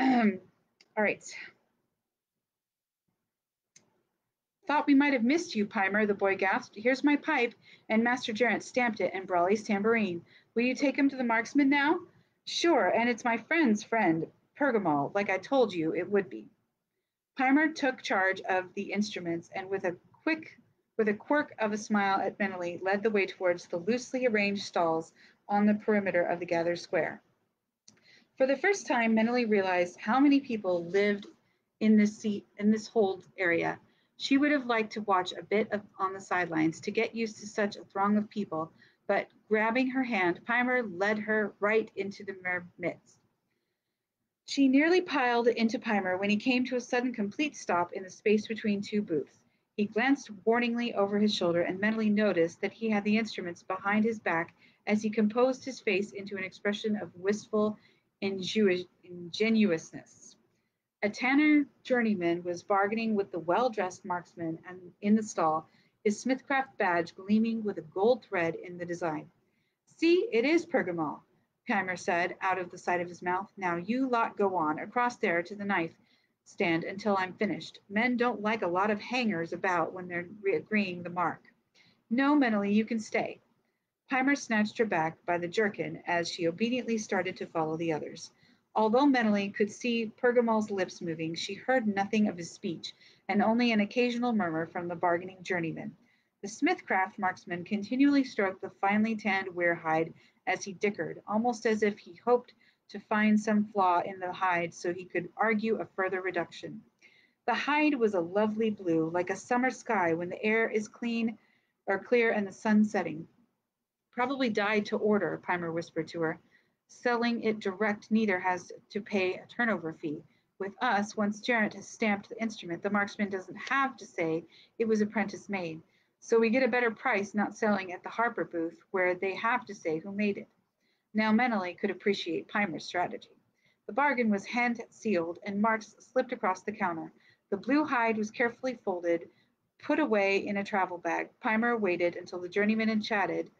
[CLEARS THROAT] All right. Thought we might have missed you, Piemur, the boy gasped. Here's my pipe, and Master Jerint stamped it, and Brawley's tambourine. Will you take him to the marksman now? Sure, and it's my friend's friend, Pergamal, like I told you it would be. Piemur took charge of the instruments, and with a quick with a quirk of a smile at Menolly, led the way towards the loosely arranged stalls on the perimeter of the gathered square. For the first time, Menolly realized how many people lived in this seat in this hold area she would have liked to watch a bit of, on the sidelines to get used to such a throng of people, but grabbing her hand, Piemur led her right into the midst. She nearly piled into Piemur when he came to a sudden complete stop in the space between two booths. He glanced warningly over his shoulder and Menolly noticed that he had the instruments behind his back as he composed his face into an expression of wistful ingenuousness. A tanner journeyman was bargaining with the well-dressed marksman and in the stall, his Smithcraft badge gleaming with a gold thread in the design. See, it is Pergamol, Piemur said out of the side of his mouth. Now you lot go on, across there to the knife stand until I'm finished. Men don't like a lot of hangers about when they're agreeing the mark. No, Menolly, you can stay. Piemur snatched her back by the jerkin as she obediently started to follow the others. Although Menolly could see Pergamol's lips moving, she heard nothing of his speech, and only an occasional murmur from the bargaining journeyman. The Smithcraft marksman continually stroked the finely tanned wherhide as he dickered, almost as if he hoped to find some flaw in the hide so he could argue a further reduction. The hide was a lovely blue, like a summer sky when the air is clean or clear and the sun setting. Probably dyed to order, Piemur whispered to her. Selling it direct neither has to pay a turnover fee. With us, once Jerint has stamped the instrument, the marksman doesn't have to say it was apprentice made. So we get a better price not selling at the Harper booth where they have to say who made it. Now Menolly could appreciate Piemur's strategy. The bargain was hand sealed, and marks slipped across the counter. The blue hide was carefully folded, put away in a travel bag. Piemur waited until the journeyman had chatted,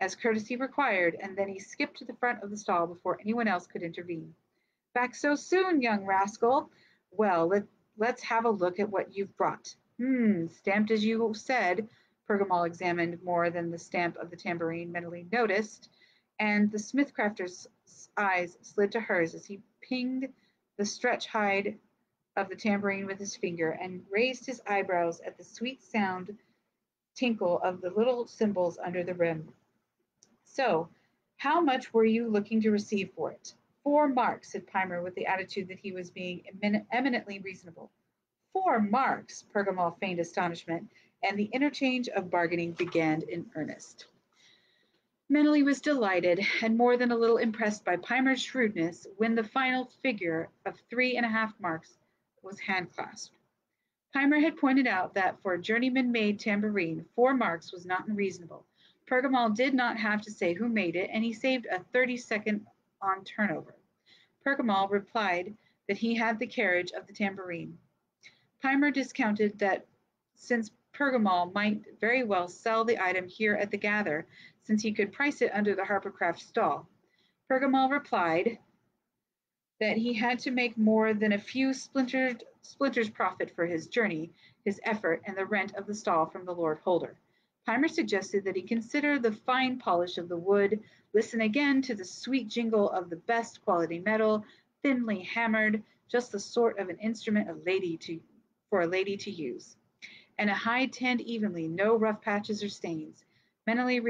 as courtesy required, and then he skipped to the front of the stall before anyone else could intervene. Back so soon, young rascal. Well, let, let's have a look at what you've brought. Hmm, stamped as you said. Pergamol examined more than the stamp of the tambourine Menolly noticed and the Smithcrafter's eyes slid to hers as he pinged the stretch hide of the tambourine with his finger and raised his eyebrows at the sweet sound tinkle of the little cymbals under the rim. So, how much were you looking to receive for it? Four marks, said Piemur with the attitude that he was being emin- eminently reasonable. Four marks, Pergamol feigned astonishment, and the interchange of bargaining began in earnest. Menolly was delighted and more than a little impressed by Piemur's shrewdness when the final figure of three and a half marks was hand-clasped. Piemur had pointed out that for a journeyman-made tambourine, four marks was not unreasonable. Pergamol did not have to say who made it, and he saved a 30-second on turnover. Pergamol replied that he had the carriage of the tambourine. Piemur discounted that since Pergamol might very well sell the item here at the Gather, since he could price it under the Harpercraft stall. Pergamol replied that he had to make more than a few splintered, splinters profit for his journey, his effort, and the rent of the stall from the Lord Holder. Piemur suggested that he consider the fine polish of the wood, listen again to the sweet jingle of the best quality metal, thinly hammered, just the sort of an instrument a lady to, for a lady to use and a hide tanned evenly, no rough patches or stains. Menolly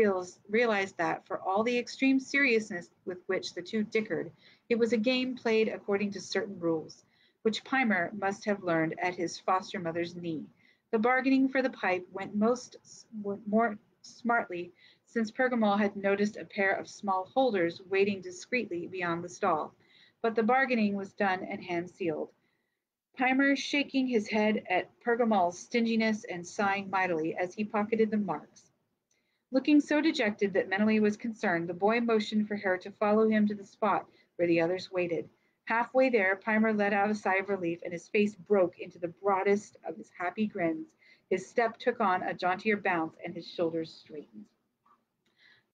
realized that, for all the extreme seriousness with which the two dickered, it was a game played according to certain rules, which Piemur must have learned at his foster mother's knee. The bargaining for the pipe went most more smartly since Pergamol had noticed a pair of small holders waiting discreetly beyond the stall. But the bargaining was done and hand sealed. Piemur shaking his head at Pergamol's stinginess and sighing mightily as he pocketed the marks. Looking so dejected that Menolly was concerned, the boy motioned for her to follow him to the spot where the others waited. Halfway there, Piemur let out a sigh of relief, and his face broke into the broadest of his happy grins. His step took on a jauntier bounce, and his shoulders straightened.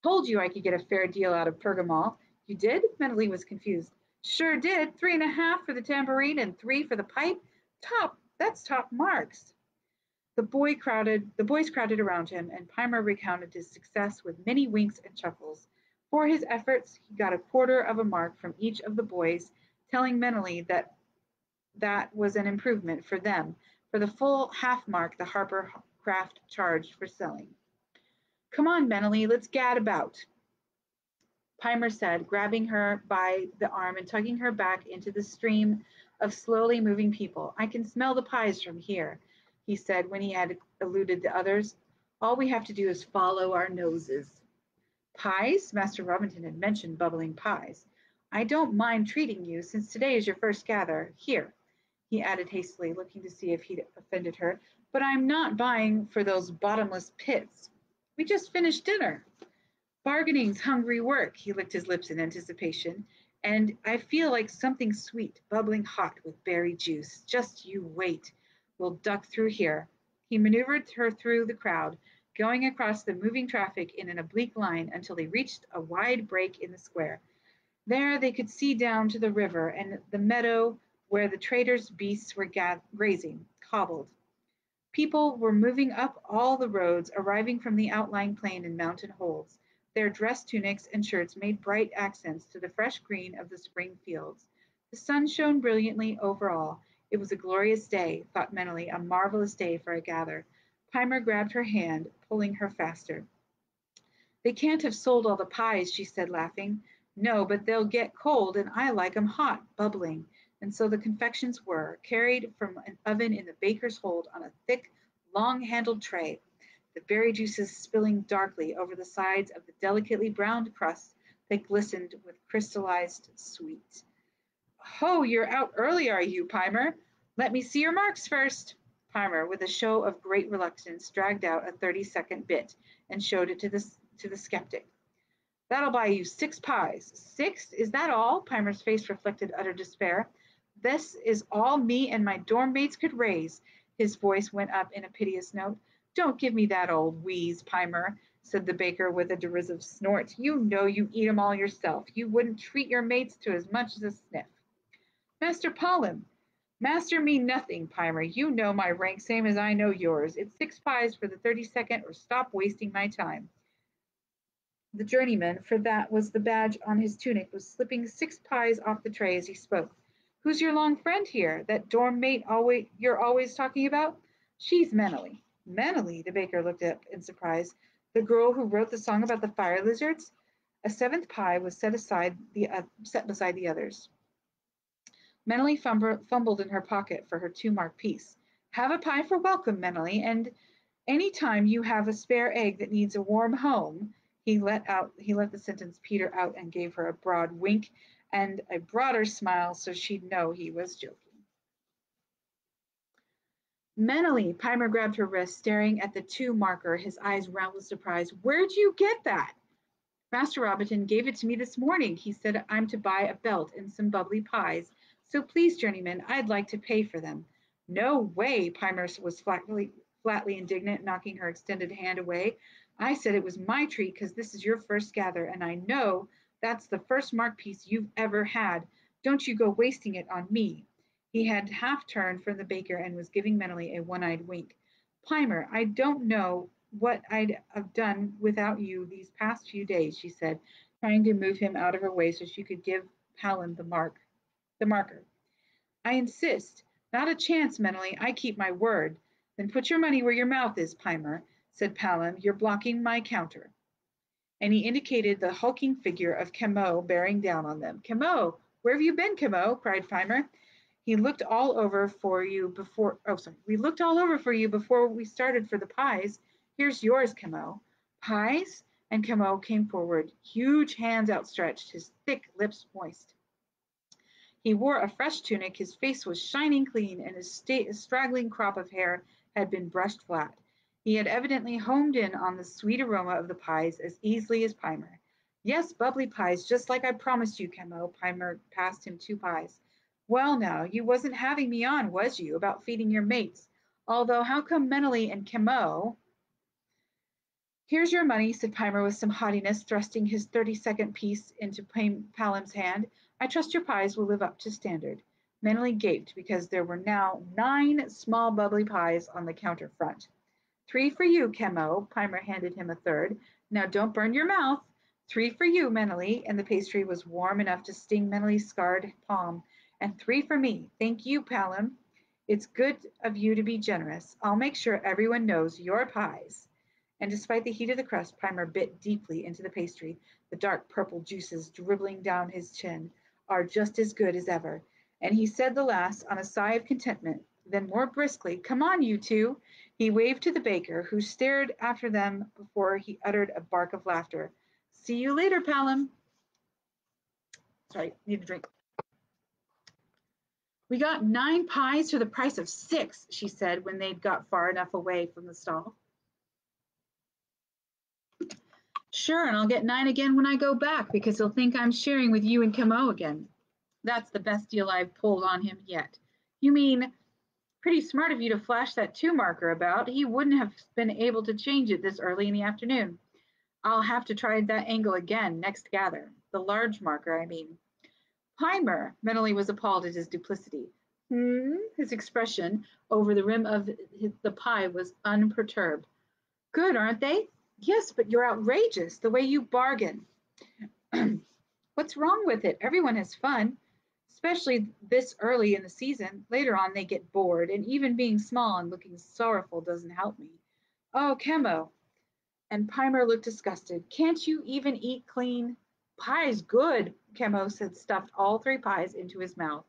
Told you I could get a fair deal out of Pergamol. You did? Menolly was confused. Sure did. Three and a half for the tambourine and three for the pipe. Top. That's top marks. The boy crowded. The boys crowded around him, and Piemur recounted his success with many winks and chuckles. For his efforts, he got a quarter of a mark from each of the boys, telling Menolly that that was an improvement for them for the full half mark the Harper Craft charged for selling. Come on, Menolly, let's gad about. Piemur said, grabbing her by the arm and tugging her back into the stream of slowly moving people. I can smell the pies from here, he said when he had eluded the others. All we have to do is follow our noses. Pies? Master Robinton had mentioned bubbling pies. I don't mind treating you, since today is your first gather. Here, he added hastily, looking to see if he'd offended her, but I'm not buying for those bottomless pits. We just finished dinner. Bargaining's hungry work. He licked his lips in anticipation. And I feel like something sweet, bubbling hot with berry juice. Just you wait. We'll duck through here. He maneuvered her through the crowd, going across the moving traffic in an oblique line until they reached a wide break in the square. There they could see down to the river and the meadow where the traders' beasts were grazing, cobbled. People were moving up all the roads, arriving from the outlying plain and mountain holds. Their dress tunics and shirts made bright accents to the fresh green of the spring fields. The sun shone brilliantly over all. It was a glorious day, thought Menolly, a marvelous day for a gather. Piemur grabbed her hand, pulling her faster. They can't have sold all the pies, she said, laughing. No, but they'll get cold, and I like 'em hot, bubbling. And so the confections were, carried from an oven in the baker's hold on a thick, long-handled tray the berry juices spilling darkly over the sides of the delicately browned crust that glistened with crystallized sweet. Ho, you're out early, are you, Piemur? Let me see your marks first. Piemur, with a show of great reluctance, dragged out a 30-second bit and showed it to the, to the skeptic. That'll buy you six pies. Six? Is that all? Piemur's face reflected utter despair. This is all me and my dorm mates could raise. His voice went up in a piteous note. Don't give me that old wheeze, Piemur, said the baker with a derisive snort. You know you eat 'em all yourself. You wouldn't treat your mates to as much as a sniff. Master Palom, master me nothing, Piemur. You know my rank same as I know yours. It's six pies for the thirty-second, or stop wasting my time. The journeyman, for that was the badge on his tunic, was slipping six pies off the tray as he spoke. Who's your long friend here? That dorm mate always you're always talking about? She's Menolly. Menolly, the baker looked up in surprise. The girl who wrote the song about the fire lizards? A seventh pie was set aside the uh, set beside the others. Menolly fumbled in her pocket for her two-mark piece. Have a pie for welcome, Menolly, and any time you have a spare egg that needs a warm home, he let out he let the sentence peter out and gave her a broad wink and a broader smile so she'd know he was joking. Menolly, Piemur grabbed her wrist, staring at the two marker, his eyes round with surprise. Where'd you get that? Master Robinton gave it to me this morning. He said I'm to buy a belt and some bubbly pies. So please, journeyman, I'd like to pay for them. No way, Piemur was flatly, flatly indignant, knocking her extended hand away. I said it was my treat because this is your first gather, and I know that's the first mark piece you've ever had. Don't you go wasting it on me. He had half turned from the baker and was giving Menolly a one-eyed wink. Piemur, I don't know what I'd have done without you these past few days, she said, trying to move him out of her way so she could give Palin the mark, the marker. I insist. Not a chance, Menolly. I keep my word. Then put your money where your mouth is, Piemur, said Palom. You're blocking my counter. And he indicated the hulking figure of Camo bearing down on them. Camo, where have you been, Camo? cried Piemur. He looked all over for you before, oh, sorry. We looked all over for you before we started for the pies. Here's yours, Camo. Pies? And Camo came forward, huge hands outstretched, his thick lips moist. He wore a fresh tunic, his face was shining clean, and his straggling crop of hair had been brushed flat. He had evidently homed in on the sweet aroma of the pies as easily as Piemur. Yes, bubbly pies, just like I promised you, Camo. Piemur passed him two pies. Well, now, you wasn't having me on, was you, about feeding your mates? Although, how come Menolly and Camo? Here's your money, said Piemur with some haughtiness, thrusting his 30-second piece into Palom's hand. I trust your pies will live up to standard. Menolly gaped because there were now nine small bubbly pies on the counter front. Three for you, Camo. Piemur handed him a third. Now don't burn your mouth. Three for you, Menolly. and the pastry was warm enough to sting Menolly's scarred palm and three for me. Thank you, Palom. It's good of you to be generous. I'll make sure everyone knows your pies. And despite the heat of the crust, Piemur bit deeply into the pastry. The dark purple juices dribbling down his chin are just as good as ever. And he said the last on a sigh of contentment. Then more briskly, Come on, you two. He waved to the baker, who stared after them before he uttered a bark of laughter. See you later, Palom. Sorry, need a drink. We got nine pies for the price of six, she said when they'd got far enough away from the stall. Sure, and I'll get nine again when I go back because he'll think I'm sharing with you and Camo again. That's the best deal I've pulled on him yet. You mean, pretty smart of you to flash that two marker about. He wouldn't have been able to change it this early in the afternoon. I'll have to try that angle again next gather. The large marker, I mean. Piemur Menolly was appalled at his duplicity. Hmm? His expression over the rim of the pie was unperturbed. Good, aren't they? Yes, but you're outrageous, the way you bargain. [CLEARS THROAT] What's wrong with it? Everyone has fun, especially this early in the season. Later on, they get bored, and even being small and looking sorrowful doesn't help me. Oh, Camo. And Piemur looked disgusted. Can't you even eat clean? Pie's good, Camo said, stuffed all three pies into his mouth.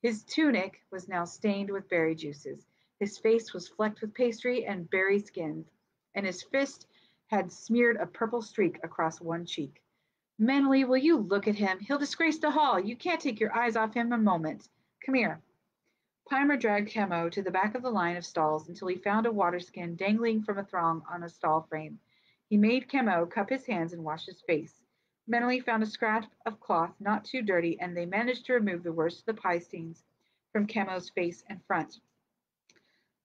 His tunic was now stained with berry juices. His face was flecked with pastry and berry skins, and his fist had smeared a purple streak across one cheek. Menolly, will you look at him? He'll disgrace the hall. You can't take your eyes off him a moment. Come here. Piemur dragged Camo to the back of the line of stalls until he found a water skin dangling from a thong on a stall frame. He made Camo cup his hands and wash his face. Menolly found a scrap of cloth not too dirty, and they managed to remove the worst of the pie stains from Camo's face and front.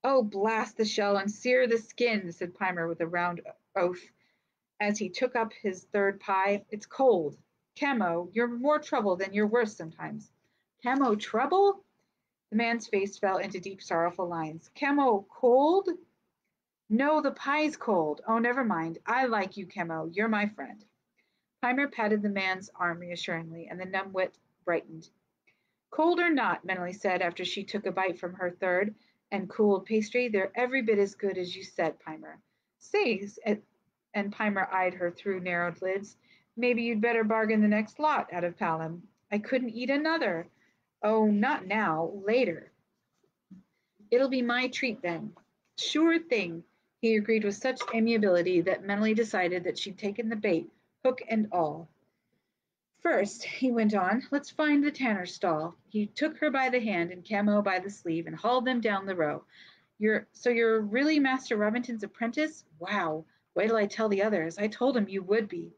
Oh, blast the shell and sear the skin, said Piemur with a round oath as he took up his third pie. It's cold. Camo, you're more trouble than you're worth sometimes. Camo, trouble? The man's face fell into deep, sorrowful lines. Camo, cold? No, the pie's cold. Oh, never mind. I like you, Camo. You're my friend. Piemur patted the man's arm reassuringly, and the numbwit brightened. Cold or not, Menolly said after she took a bite from her third and cooled pastry, they're every bit as good as you said, Piemur. Say, eh, and Piemur eyed her through narrowed lids, maybe you'd better bargain the next lot out of Palom. I couldn't eat another. Oh, not now, later. It'll be my treat then. Sure thing, he agreed with such amiability that Menolly decided that she'd taken the bait, hook and all. First, he went on, let's find the tanner's stall. He took her by the hand and Camo by the sleeve and hauled them down the row. You're so you're really Master Robinton's apprentice? Wow. Wait till I tell the others. I told him you would be.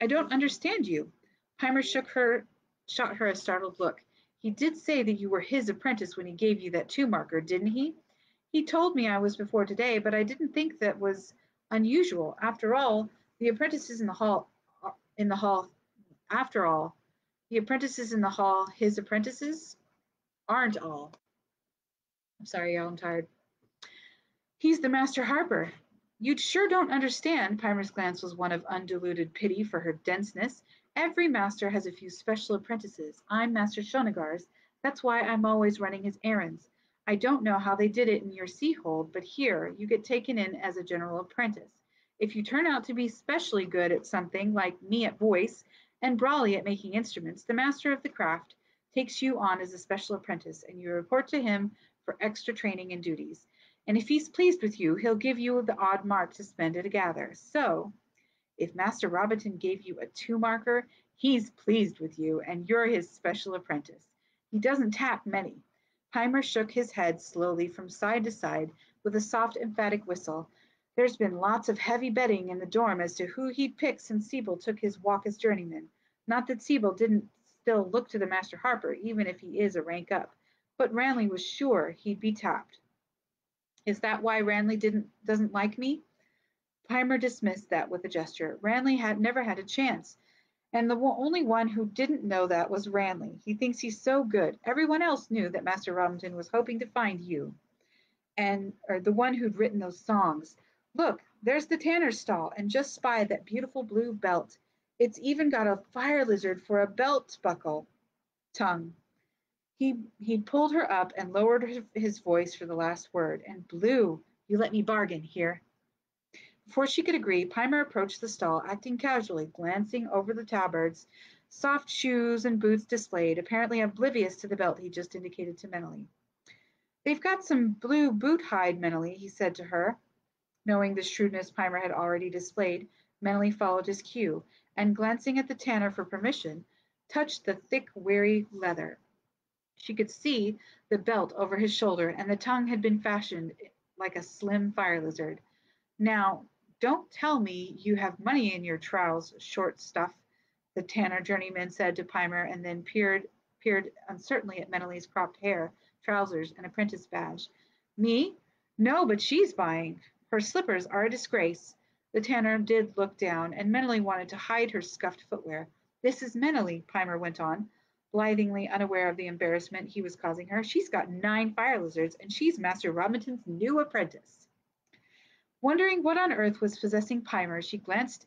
I don't understand you. Piemur shook her shot her a startled look. He did say that you were his apprentice when he gave you that two marker, didn't he? He told me I was before today, but I didn't think that was unusual. After all, the apprentices in the hall uh, in the hall after all, the apprentices in the hall, his apprentices, aren't all. I'm sorry, y'all, I'm tired. He's the Master Harper. You sure don't understand. Piemur's glance was one of undiluted pity for her denseness. Every master has a few special apprentices. I'm Master Shonagar's. That's why I'm always running his errands. I don't know how they did it in your sea hold, but here you get taken in as a general apprentice. If you turn out to be specially good at something, like me at voice and Brawley at making instruments, the master of the craft takes you on as a special apprentice and you report to him for extra training and duties. And if he's pleased with you, he'll give you the odd mark to spend at a gather. So, if Master Robinton gave you a two marker, he's pleased with you and you're his special apprentice. He doesn't tap many. Piemur shook his head slowly from side to side with a soft, emphatic whistle. There's been lots of heavy betting in the dorm as to who he'd pick since Sebell took his walk as journeyman. Not that Sebell didn't still look to the Master Harper, even if he is a rank up, but Ranly was sure he'd be tapped. Is that why Ranly didn't doesn't like me? Piemur dismissed that with a gesture. Ranly had never had a chance. And the only one who didn't know that was Ranly. He thinks he's so good. Everyone else knew that Master Robinton was hoping to find you. And or the one who'd written those songs. Look, there's the tanner's stall, and just spy that beautiful blue belt. It's even got a fire lizard for a belt buckle tongue. He he pulled her up and lowered his voice for the last word. And blue, you let me bargain here. Before she could agree, Piemur approached the stall, acting casually, glancing over the tabards, soft shoes and boots displayed, apparently oblivious to the belt he just indicated to Menolly. They've got some blue boot hide, Menolly, he said to her. Knowing the shrewdness Piemur had already displayed, Menolly followed his cue, and glancing at the tanner for permission, touched the thick, weary leather. She could see the belt over his shoulder, and the tongue had been fashioned like a slim fire lizard. Now, don't tell me you have money in your trowels, short stuff, the tanner journeyman said to Piemur, and then peered peered uncertainly at Menolly's cropped hair, trousers, and apprentice badge. Me? No, but she's buying. Her slippers are a disgrace. The tanner did look down, and Menolly wanted to hide her scuffed footwear. This is Menolly, Piemur went on, blithely unaware of the embarrassment he was causing her. She's got nine fire lizards, and she's Master Robinton's new apprentice. Wondering what on earth was possessing Piemur, she glanced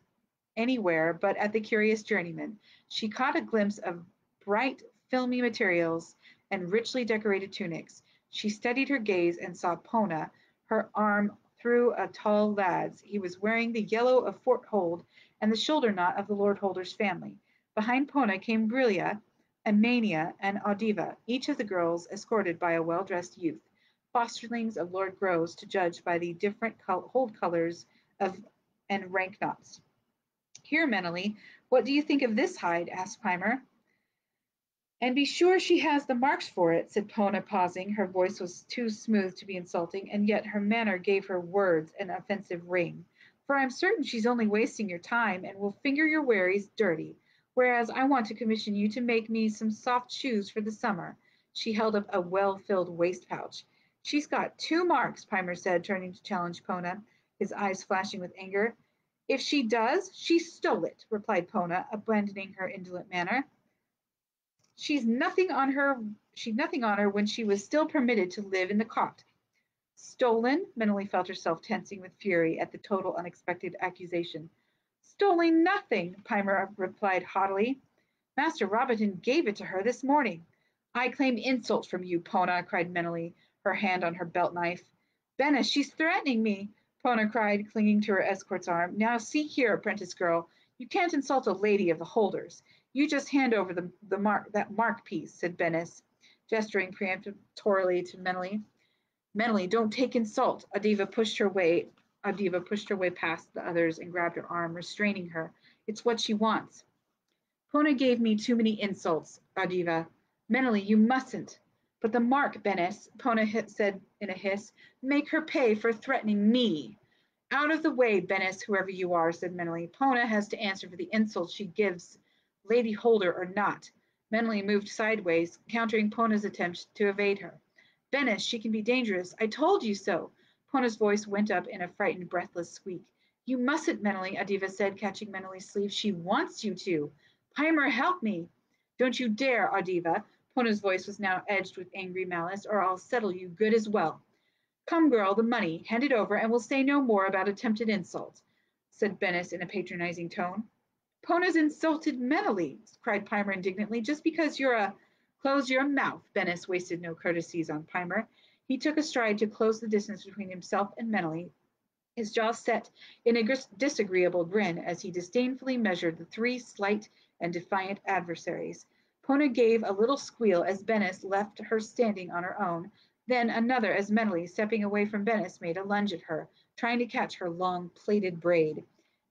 anywhere but at the curious journeyman. She caught a glimpse of bright, filmy materials and richly decorated tunics. She steadied her gaze and saw Pona, her arm through a tall lad's. He was wearing the yellow of Fort Hold and the shoulder knot of the Lord Holder's family. Behind Pona came Brilia, Amania, and Audiva, each of the girls escorted by a well-dressed youth fosterlings of Lord Groves to judge by the different hold colors of and rank knots. Here, Menolly, what do you think of this hide? asked Piemur. And be sure she has the marks for it, said Pona, pausing. Her voice was too smooth to be insulting, and yet her manner gave her words an offensive ring. For I'm certain she's only wasting your time and will finger your wares dirty, whereas I want to commission you to make me some soft shoes for the summer. She held up a well-filled waist pouch. She's got two marks, Piemur said, turning to challenge Pona, his eyes flashing with anger. If she does, she stole it, replied Pona, abandoning her indolent manner. She's nothing on her she'd nothing on her when she was still permitted to live in the cot. Stolen? Menolly felt herself tensing with fury at the total unexpected accusation. Stolen nothing, Piemur replied haughtily. Master Robinton gave it to her this morning. I claim insult from you, Pona, cried Menolly, her hand on her belt knife. Bennis, she's threatening me, Pona cried, clinging to her escort's arm. Now see here, apprentice girl, you can't insult a lady of the holders. You just hand over the, the mark that mark piece, said Bennis, gesturing peremptorily to Menolly. Menolly, don't take insult. Audiva pushed her way Audiva pushed her way past the others and grabbed her arm, restraining her. It's what she wants. Pona gave me too many insults, Audiva. Menolly, you mustn't. But the mark, Bennis, Pona said in a hiss, make her pay for threatening me. Out of the way, Bennis, whoever you are, said Menolly. Pona has to answer for the insults she gives Lady Holder or not. Menolly moved sideways, countering Pona's attempt to evade her. Bennis, she can be dangerous. I told you so. Pona's voice went up in a frightened, breathless squeak. You mustn't, Menolly, Audiva said, catching Menolly's sleeve. She wants you to. Piemur, help me. Don't you dare, Audiva. Pona's voice was now edged with angry malice, or I'll settle you good as well. Come, girl, the money. Hand it over, and we'll say no more about attempted insult, said Bennis in a patronizing tone. Pona's insulted Menolly, cried Piemur indignantly, just because you're a. Close your mouth. Bennis wasted no courtesies on Piemur. He took a stride to close the distance between himself and Menolly, his jaw set in a disagreeable grin as he disdainfully measured the three slight and defiant adversaries. Pona gave a little squeal as Bennis left her standing on her own, then another as Menolly, stepping away from Bennis, made a lunge at her, trying to catch her long plaited braid.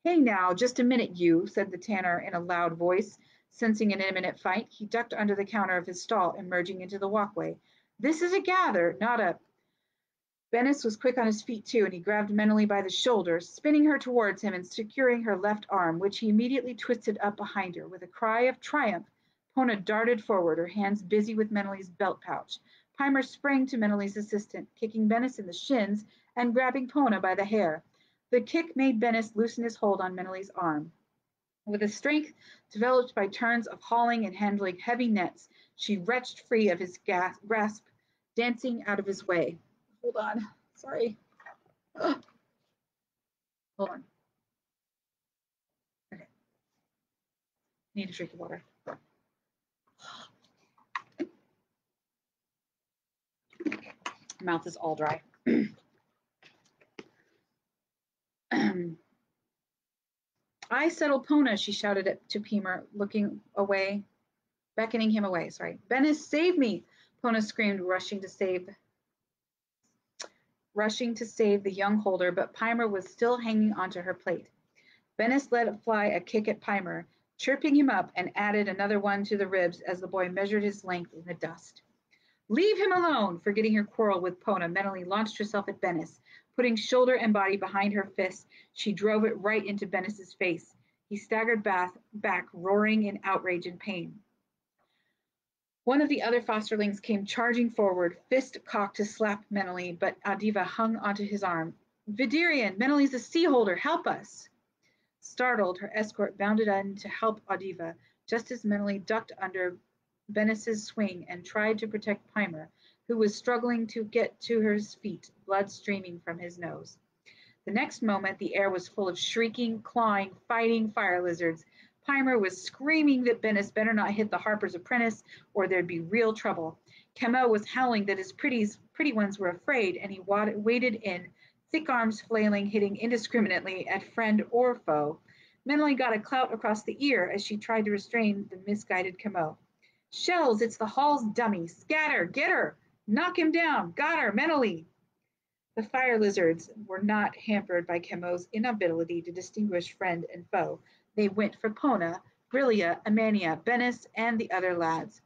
Hey now, just a minute, you, said the tanner in a loud voice. Sensing an imminent fight, he ducked under the counter of his stall, and emerging into the walkway. This is a gather, not a. Bennis was quick on his feet too, and he grabbed Menolly by the shoulder, spinning her towards him and securing her left arm, which he immediately twisted up behind her. With a cry of triumph, Pona darted forward, her hands busy with Menolly's belt pouch. Piemur sprang to Menolly's assistant, kicking Bennis in the shins and grabbing Pona by the hair. The kick made Bennis loosen his hold on Menolly's arm. With a strength developed by turns of hauling and handling heavy nets, she wrenched free of his grasp, dancing out of his way. Hold on. Sorry. Ugh. Hold on. Okay. Need a drink of water. [SIGHS] Mouth is all dry. [CLEARS THROAT] I settle Pona, she shouted to Piemur, looking away, beckoning him away. Sorry. Bennis, save me! Pona screamed, rushing to save rushing to save the young holder, but Piemur was still hanging onto her plate. Bennis let fly a kick at Piemur, chirping him up, and added another one to the ribs as the boy measured his length in the dust. Leave him alone! Forgetting her quarrel with Pona, Menolly launched herself at Bennis. Putting shoulder and body behind her fist, she drove it right into Bennis's face. He staggered back, back, roaring in outrage and pain. One of the other fosterlings came charging forward, fist cocked to slap Menolly, but Audiva hung onto his arm. Vidirian, Menolly's a sea holder, help us! Startled, her escort bounded in to help Audiva, just as Menolly ducked under Bennis's swing and tried to protect Piemur, who was struggling to get to his feet, blood streaming from his nose. The next moment, the air was full of shrieking, clawing, fighting fire lizards, Piemur was screaming that Bennis better not hit the Harper's apprentice or there'd be real trouble. Camo was howling that his pretties, pretty ones were afraid, and he waded in, thick arms flailing, hitting indiscriminately at friend or foe. Menolly got a clout across the ear as she tried to restrain the misguided Camo. Shells, it's the hall's dummy. Scatter, get her. Knock him down. Got her, Menolly. The fire lizards were not hampered by Camo's inability to distinguish friend and foe, they went for Pona, Brilia, Amania, Bennis, and the other lads.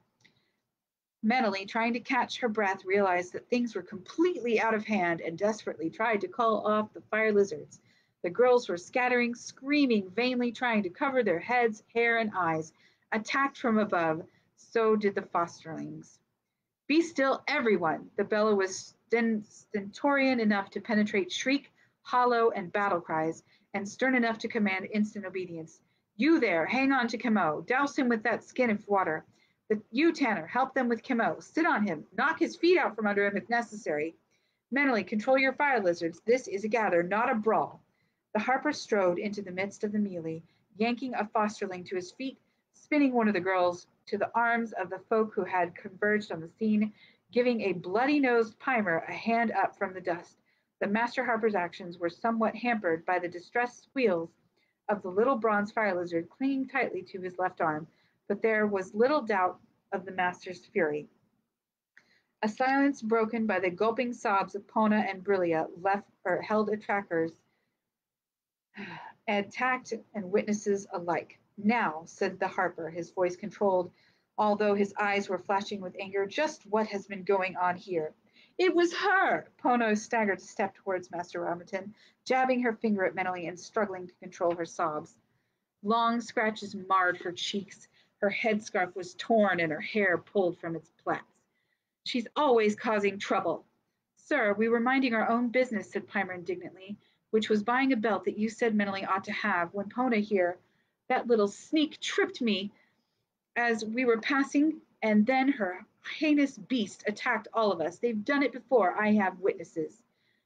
Menolly, trying to catch her breath, realized that things were completely out of hand and desperately tried to call off the fire lizards. The girls were scattering, screaming, vainly trying to cover their heads, hair, and eyes. Attacked from above, so did the fosterlings. Be still, everyone! The bellow was stentorian enough to penetrate shriek, hollow, and battle cries, and stern enough to command instant obedience. You there, hang on to Camo. Douse him with that skin of water. But you, Tanner, help them with Camo. Sit on him. Knock his feet out from under him if necessary. Menolly, control your fire lizards. This is a gather, not a brawl. The harper strode into the midst of the melee, yanking a fosterling to his feet, spinning one of the girls to the arms of the folk who had converged on the scene, giving a bloody-nosed Piemur a hand up from the dust. The Master Harper's actions were somewhat hampered by the distressed squeals of the little bronze fire lizard clinging tightly to his left arm, but there was little doubt of the Master's fury. A silence broken by the gulping sobs of Pona and Brilia left or held attrackers attacked and witnesses alike. Now, said the Harper, his voice controlled, although his eyes were flashing with anger, just what has been going on here? It was her! Pona staggered a step towards Master Robinton, jabbing her finger at Menolly and struggling to control her sobs. Long scratches marred her cheeks. Her headscarf was torn and her hair pulled from its plaits. She's always causing trouble. Sir, we were minding our own business, said Piemur indignantly, which was buying a belt that you said Menolly ought to have, when Pona here, that little sneak, tripped me as we were passing, and then her heinous beast attacked all of us. They've done it before. I have witnesses.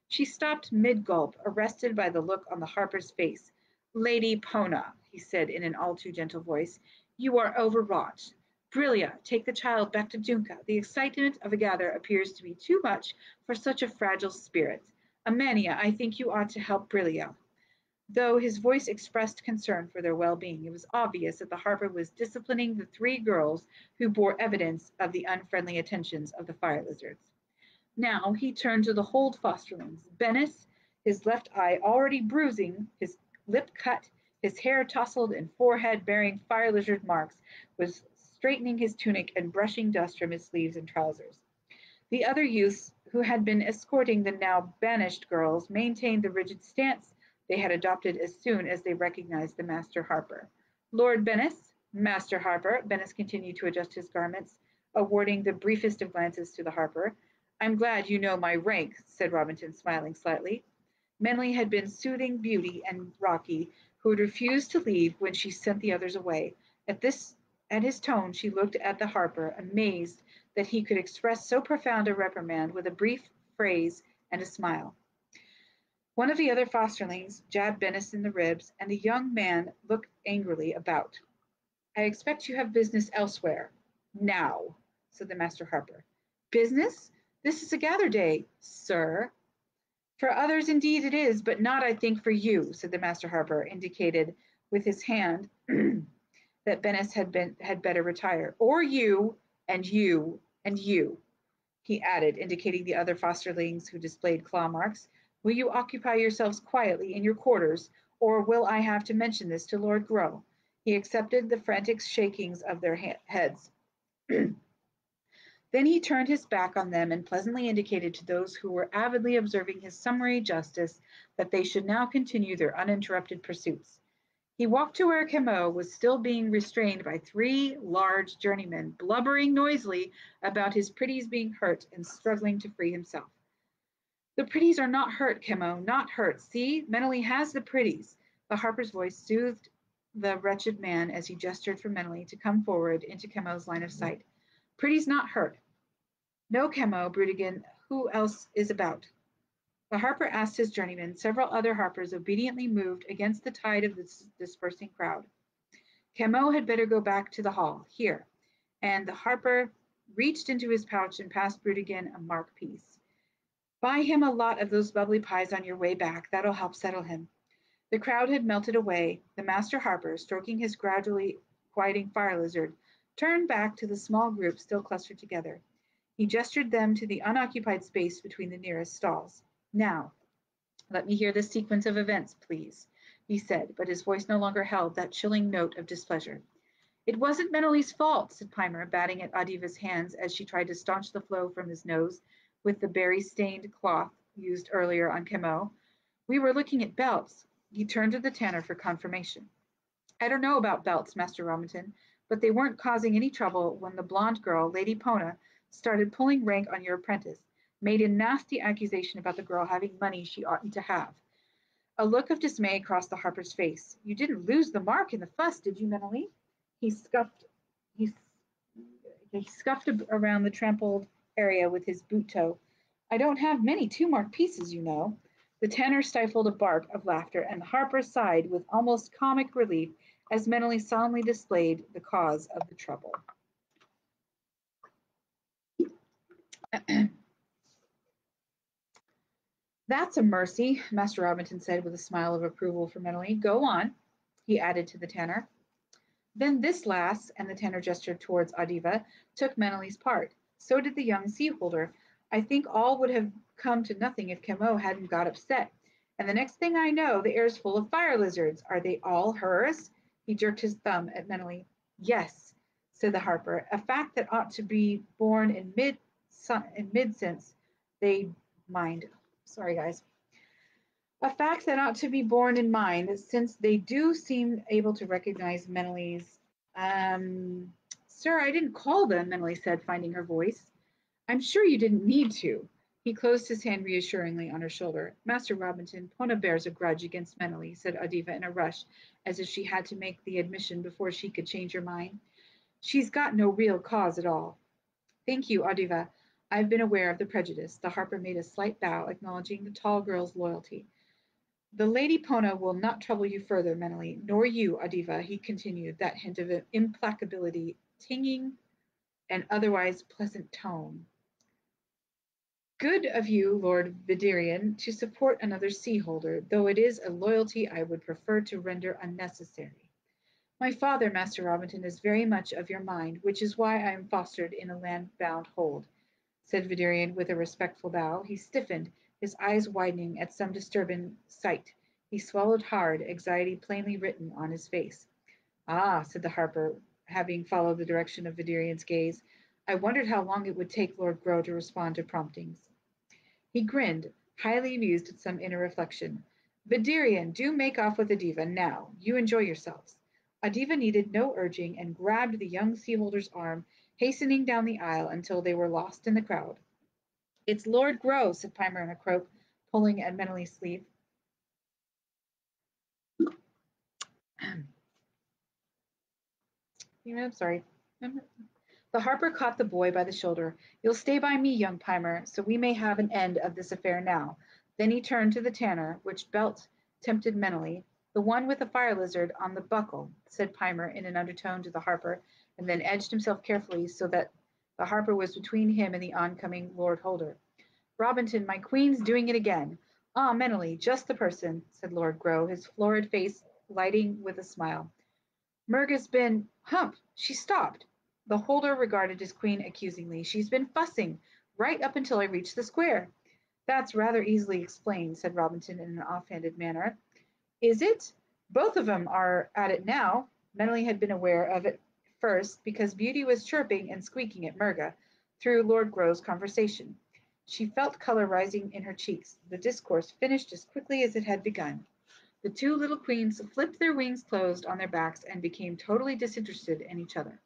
She stopped mid gulp, arrested by the look on the Harper's face. Lady Pona, he said in an all too gentle voice, you are overwrought. Brilia, take the child back to Junka. The excitement of a gather appears to be too much for such a fragile spirit. Amania, I think you ought to help Brilia. Though his voice expressed concern for their well-being, it was obvious that the Harper was disciplining the three girls who bore evidence of the unfriendly attentions of the fire lizards. Now he turned to the hold fosterlings. Bennis, his left eye already bruising, his lip cut, his hair tousled and forehead bearing fire lizard marks, was straightening his tunic and brushing dust from his sleeves and trousers. The other youths who had been escorting the now banished girls maintained the rigid stance they had adopted as soon as they recognized the Master Harper. Lord Bennis, Master Harper, Bennis continued to adjust his garments, awarding the briefest of glances to the Harper. I'm glad you know my rank, said Robinton, smiling slightly. Menolly had been soothing Beauty and Rocky, who had refused to leave when she sent the others away. At this at his tone, she looked at the Harper, amazed that he could express so profound a reprimand with a brief phrase and a smile. One of the other fosterlings jabbed Bennis in the ribs, and the young man looked angrily about. I expect you have business elsewhere. Now, said the Master Harper. Business? This is a gather day, sir. For others indeed it is, but not, I think, for you, said the Master Harper, indicated with his hand [CLEARS THROAT] that Bennis had been had better retire. Or you, and you, and you, he added, indicating the other fosterlings who displayed claw marks. Will you occupy yourselves quietly in your quarters, or will I have to mention this to Lord Groghe? He accepted the frantic shakings of their ha- heads. [CLEARS THROAT] then he turned his back on them and pleasantly indicated to those who were avidly observing his summary justice that they should now continue their uninterrupted pursuits. He walked to where Camo was still being restrained by three large journeymen, blubbering noisily about his pretties being hurt and struggling to free himself. The pretties are not hurt, Camo, not hurt. See, Menolly has the pretties. The Harper's voice soothed the wretched man as he gestured for Menolly to come forward into Camo's line of sight. Pretty's not hurt. No, Camo, Brudegan, who else is about? The Harper asked his journeyman. Several other Harpers obediently moved against the tide of the dispersing crowd. Camo had better go back to the hall, here. And the Harper reached into his pouch and passed Brudegan a mark piece. Buy him a lot of those bubbly pies on your way back. That'll help settle him. The crowd had melted away. The master harper, stroking his gradually quieting fire lizard, turned back to the small group still clustered together. He gestured them to the unoccupied space between the nearest stalls. Now, let me hear the sequence of events, please, he said, but his voice no longer held that chilling note of displeasure. It wasn't Menolly's fault, said Piemur, batting at Audiva's hands as she tried to staunch the flow from his nose with the berry-stained cloth used earlier on Camo. We were looking at belts. He turned to the tanner for confirmation. I don't know about belts, Master Robinton, but they weren't causing any trouble when the blonde girl, Lady Pona, started pulling rank on your apprentice, made a nasty accusation about the girl having money she oughtn't to have. A look of dismay crossed the Harper's face. You didn't lose the mark in the fuss, did you, Menolly? He scuffed he, he scuffed around the trampled area with his boot toe. I don't have many two mark pieces, you know. The tanner stifled a bark of laughter, and Harper sighed with almost comic relief as Menolly solemnly displayed the cause of the trouble. [CLEARS THROAT] That's a mercy, Master Robinton said with a smile of approval for Menolly. Go on, he added to the tanner. Then this lass, and the tanner gestured towards Audiva, took Menolly's part. So did the young seaholder. I think all would have come to nothing if Camo hadn't got upset. And the next thing I know, the air's full of fire lizards. Are they all hers? He jerked his thumb at Menolly. Yes, said the harper, a fact that ought to be borne in mid in mid sense. They mind. Sorry, guys. A fact that ought to be borne in mind, since they do seem able to recognize Menolly's um, Sir, I didn't call them, Menolly said, finding her voice. I'm sure you didn't need to. He closed his hand reassuringly on her shoulder. Master Robinton, Pona bears a grudge against Menolly, said Audiva in a rush, as if she had to make the admission before she could change her mind. She's got no real cause at all. Thank you, Audiva. I've been aware of the prejudice. The harper made a slight bow, acknowledging the tall girl's loyalty. The Lady Pona will not trouble you further, Menolly, nor you, Audiva, he continued, that hint of implacability tinging and otherwise pleasant tone. Good of you, Lord Viderian, to support another seaholder, though it is a loyalty I would prefer to render unnecessary. My father, Master Robinton, is very much of your mind, which is why I am fostered in a land-bound hold, said Viderian with a respectful bow. He stiffened, his eyes widening at some disturbing sight. He swallowed hard, anxiety plainly written on his face. Ah, said the harper, having followed the direction of Viderian's gaze, I wondered how long it would take Lord Groghe to respond to promptings. He grinned, highly amused at some inner reflection. Viderian, do make off with Audiva now. You enjoy yourselves. Audiva needed no urging and grabbed the young seaholder's arm, hastening down the aisle until they were lost in the crowd. It's Lord Groghe, said Piemur in a croak, pulling at Menolly's sleeve. I'm sorry. The harper caught the boy by the shoulder. You'll stay by me, young Piemur, so we may have an end of this affair now. Then he turned to the tanner, which belt tempted Menolly. The one with the fire lizard on the buckle, said Piemur in an undertone to the harper, and then edged himself carefully so that the harper was between him and the oncoming Lord Holder. Robinton, my queen's doing it again. Ah, Menolly, just the person, said Lord Groghe, his florid face lighting with a smile. Merga's been hump. She stopped. The holder regarded his queen accusingly. She's been fussing right up until I reached the square. That's rather easily explained, said Robinton in an offhanded manner. Is it? Both of 'em are at it now. Menolly had been aware of it first because Beauty was chirping and squeaking at Merga through Lord Groghe's conversation. She felt color rising in her cheeks. The discourse finished as quickly as it had begun. The two little queens flipped their wings closed on their backs and became totally disinterested in each other.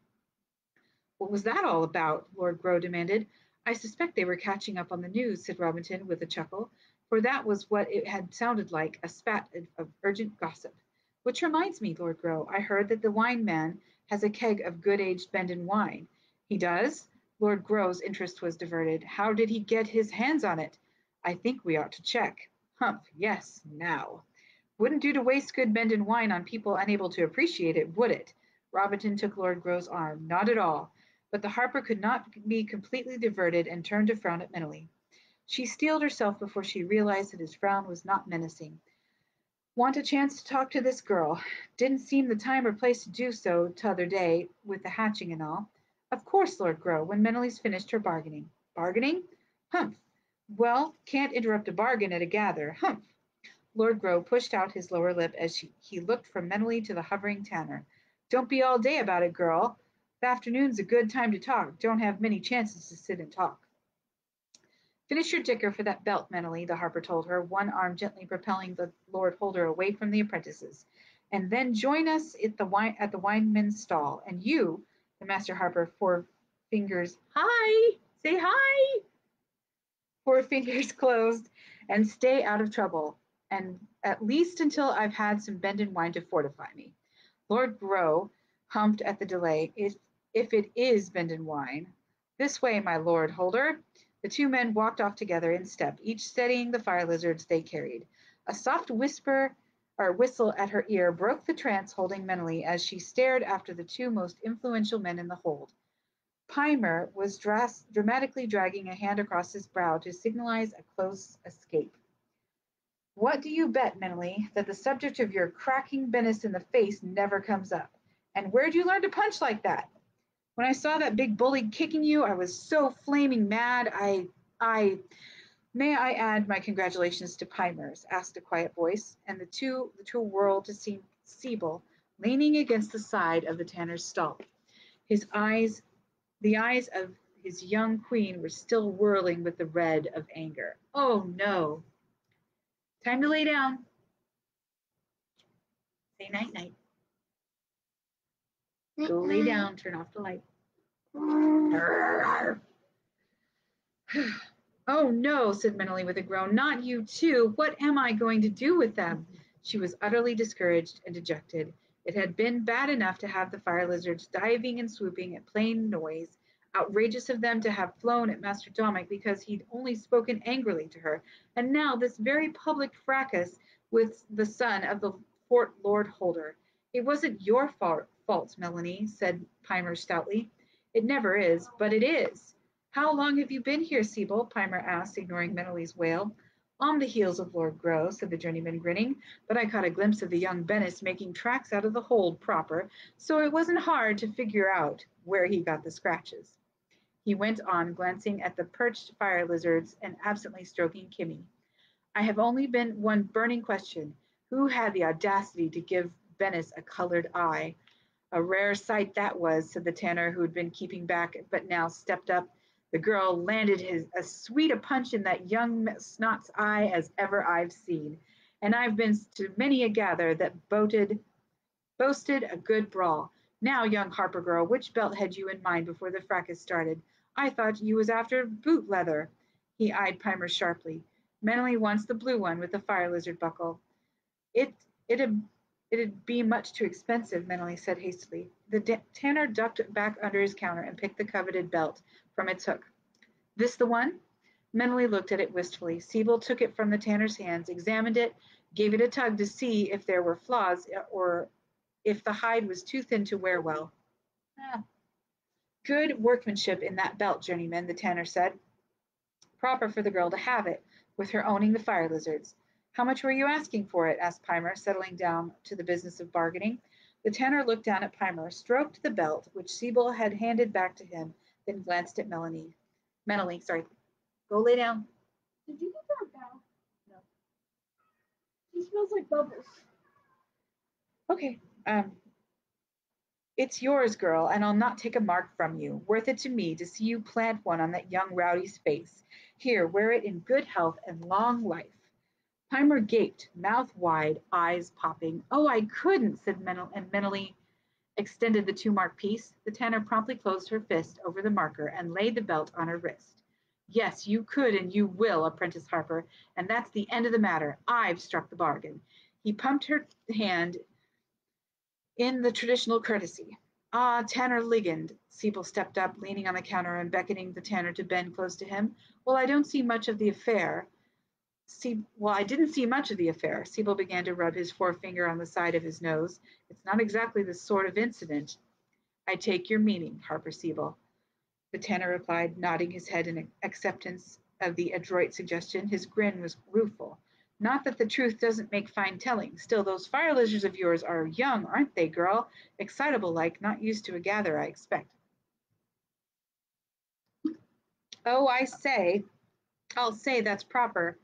What was that all about? Lord Groghe demanded. I suspect they were catching up on the news, said Robinton with a chuckle, for that was what it had sounded like a spat of urgent gossip. Which reminds me, Lord Groghe, I heard that the wine man has a keg of good aged Benden wine. He does? Lord Groghe's interest was diverted. How did he get his hands on it? I think we ought to check. Humph, yes, now. Wouldn't do to waste good Benden wine on people unable to appreciate it, would it? Robinton took Lord Groghe's arm. Not at all. But the harper could not be completely diverted and turned to frown at Menolly. She steeled herself before she realized that his frown was not menacing. Want a chance to talk to this girl. Didn't seem the time or place to do so t'other day, with the hatching and all. Of course, Lord Groghe, when Menolly's finished her bargaining. Bargaining? Humph. Well, can't interrupt a bargain at a gather. Humph. Lord Groghe pushed out his lower lip as she, he looked from Menolly to the hovering Tanner. Don't be all day about it, girl. The afternoon's a good time to talk. Don't have many chances to sit and talk. Finish your dicker for that belt, Menolly, the harper told her, one arm gently propelling the Lord Holder away from the apprentices. And then join us at the wine at the wineman's stall. And you, the master harper, four fingers, hi, say hi. Four fingers [LAUGHS] closed, and stay out of trouble. And at least until I've had some Benden wine to fortify me. Lord Groghe humped at the delay. If if it is Benden wine. This way, my lord Holder. The two men walked off together in step, each steadying the fire lizards they carried. A soft whisper or whistle at her ear broke the trance holding Menolly as she stared after the two most influential men in the hold. Piemur was dras- dramatically dragging a hand across his brow to signalize a close escape. What do you bet, Menolly, that the subject of your cracking Bennis in the face never comes up? And where'd you learn to punch like that? When I saw that big bully kicking you, I was so flaming mad. I, I, may I add my congratulations to Piemurs? asked a quiet voice, and the two, the two whirled to see Sebell leaning against the side of the tanner's stall. His eyes, the eyes of his young queen were still whirling with the red of anger. Oh no. Time to lay down. Say night night. Go lay down, turn off the light. [SIGHS] oh no, said Menolly with a groan. Not you too. What am I going to do with them? She was utterly discouraged and dejected. It had been bad enough to have the fire lizards diving and swooping at plain noise, outrageous of them to have flown at Master Domick because he'd only spoken angrily to her, and now this very public fracas with the son of the Fort Lord Holder. It wasn't your fault, fault, Menolly, said Piemur stoutly. It never is, but it is. How long have you been here, Sebell? Piemur asked, ignoring Menolly's wail. On the heels of Lord Groghe, said the journeyman, grinning, but I caught a glimpse of the young Bennis making tracks out of the hold proper, so it wasn't hard to figure out where he got the scratches. He went on, glancing at the perched fire lizards and absently stroking Kimi. I have only been one burning question. Who had the audacity to give Bennis a colored eye? A rare sight that was, said the tanner who had been keeping back but now stepped up. The girl landed his as sweet a punch in that young snot's eye as ever I've seen, and I've been to many a gather that boated, boasted a good brawl. Now, young Harper girl, which belt had you in mind before the fracas started? I thought you was after boot leather. He eyed Piemur sharply. Menolly wants the blue one with the fire lizard buckle. It it'd it'd be much too expensive, Menolly said hastily. The tanner ducked back under his counter and picked the coveted belt from its hook. This the one? Menolly looked at it wistfully. Sebell took it from the tanner's hands, examined it, gave it a tug to see if there were flaws uh, or if the hide was too thin to wear well. Ah. Good workmanship in that belt, journeyman, the tanner said. Proper for the girl to have it, with her owning the fire lizards. How much were you asking for it? asked Piemur, settling down to the business of bargaining. The tanner looked down at Piemur, stroked the belt, which Sebell had handed back to him, then glanced at Melanie. Melanie, sorry. Go lay down. Did you get her a bath? No. She smells like bubbles. Okay. Um, It's yours, girl, and I'll not take a mark from you. Worth it to me to see you plant one on that young rowdy's face. Here, wear it in good health and long life. Piemur gaped, mouth wide, eyes popping. Oh, I couldn't, said Menel, and mentally extended the two mark piece. The tanner promptly closed her fist over the marker and laid the belt on her wrist. Yes, you could and you will, Apprentice Harper, and that's the end of the matter. I've struck the bargain. He pumped her hand in the traditional courtesy. Ah, Tanner Ligand. Sebell stepped up, leaning on the counter and beckoning the tanner to bend close to him. Well, I don't see much of the affair. See, well, I didn't see much of the affair. Sebell began to rub his forefinger on the side of his nose. It's not exactly the sort of incident. I take your meaning, Harper Sebell. The tanner replied, nodding his head in acceptance of the adroit suggestion. His grin was rueful. Not that the truth doesn't make fine telling. Still, those fire lizards of yours are young, aren't they, girl? Excitable like, not used to a gather, I expect. Oh, I say, I'll say that's proper.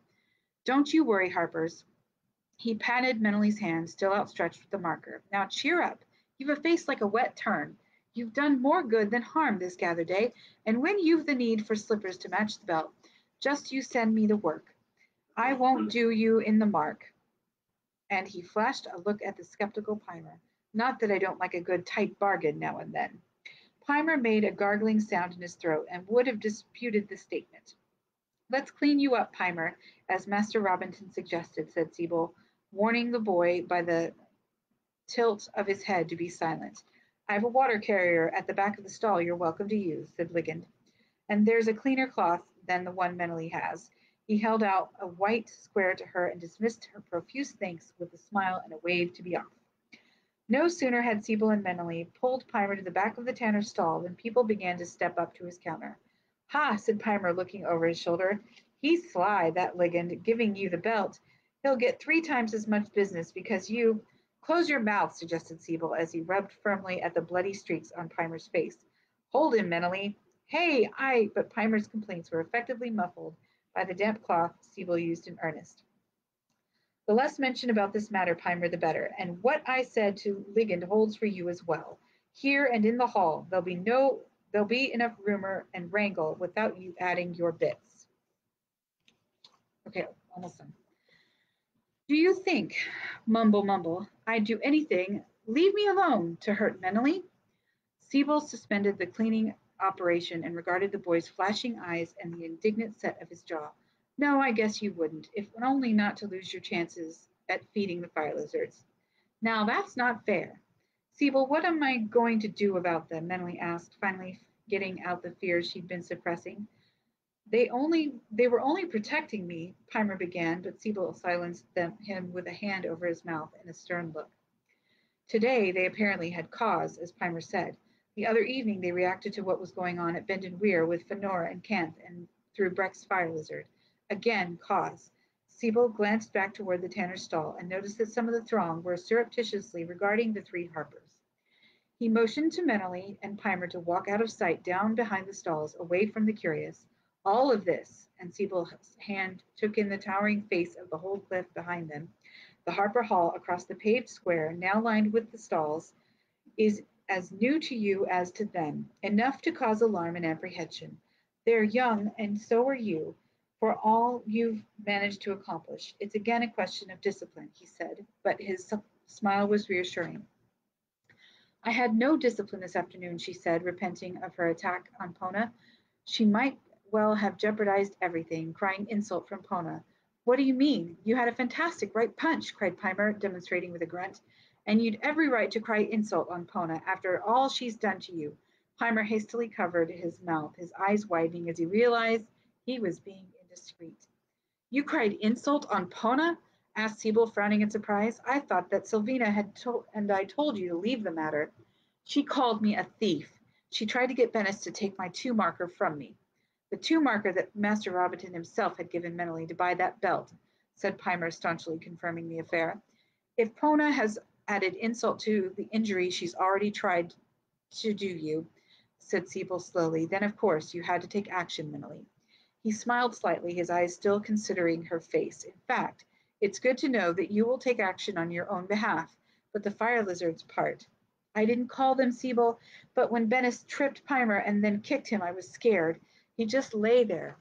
Don't you worry, Harpers. He patted Menolly's hand, still outstretched with the marker. Now cheer up. You've a face like a wet tern. You've done more good than harm this gather day, and when you've the need for slippers to match the belt, just you send me the work. I won't do you in the mark. And he flashed a look at the skeptical Piemur. Not that I don't like a good tight bargain now and then. Piemur made a gargling sound in his throat and would have disputed the statement. Let's clean you up, Piemur, as Master Robinton suggested, said Sebell, warning the boy by the tilt of his head to be silent. I have a water carrier at the back of the stall you're welcome to use, said Ligand. And there's a cleaner cloth than the one Menolly has. He held out a white square to her and dismissed her profuse thanks with a smile and a wave to be off. No sooner had Sebell and Menolly pulled Piemur to the back of the tanner's stall than people began to step up to his counter. Ha, said Piemur, looking over his shoulder. He's sly, that Ligand, giving you the belt. He'll get three times as much business because you. Close your mouth, suggested Sebell as he rubbed firmly at the bloody streaks on Piemur's face. Hold him, Menolly. Hey, I. But Piemur's complaints were effectively muffled by the damp cloth Sebell used in earnest. The less mention about this matter, Piemur, the better. And what I said to Ligand holds for you as well. Here and in the hall, there'll be no there'll be enough rumor and wrangle without you adding your bits. Okay, almost done. Do you think, mumble mumble, I'd do anything, leave me alone, to hurt Menolly? Sebell suspended the cleaning operation and regarded the boy's flashing eyes and the indignant set of his jaw. No, I guess you wouldn't, if only not to lose your chances at feeding the fire lizards. Now that's not fair. Sebell, what am I going to do about them? Menolly asked, finally getting out the fears she'd been suppressing. They only they were only protecting me, Piemur began, but Sebell silenced them, him with a hand over his mouth and a stern look. Today they apparently had cause, as Piemur said. The other evening they reacted to what was going on at Benden Weir with F'nor and Canth and through Brekke's fire lizard. Again, cause. Sebell glanced back toward the tanner's stall and noticed that some of the throng were surreptitiously regarding the three Harpers. He motioned to Menolly and Piemur to walk out of sight down behind the stalls, away from the curious. All of this, and Sebell's hand took in the towering face of the whole cliff behind them, the Harper Hall across the paved square, now lined with the stalls, is as new to you as to them, enough to cause alarm and apprehension. They're young, and so are you, for all you've managed to accomplish. It's again a question of discipline, he said, but his smile was reassuring. I had no discipline this afternoon, she said, repenting of her attack on Pona. She might well have jeopardized everything, crying insult from Pona. What do you mean? You had a fantastic right punch, cried Piemur, demonstrating with a grunt. And you'd every right to cry insult on Pona after all she's done to you. Piemur hastily covered his mouth, his eyes widening as he realized he was being indiscreet. You cried insult on Pona? asked Sebell, frowning in surprise. I thought that Silvina had told, and I told you to leave the matter. She called me a thief. She tried to get Bennis to take my two marker from me. The two marker that Master Robinton himself had given Menolly to buy that belt, said Piemur, staunchly confirming the affair. If Pona has added insult to the injury she's already tried to do you, said Sebell slowly, then of course you had to take action, Menolly. He smiled slightly, his eyes still considering her face. In fact, it's good to know that you will take action on your own behalf, but the fire lizard's part. I didn't call them Sebell, but when Bennis tripped Piemur and then kicked him, I was scared. He just lay there.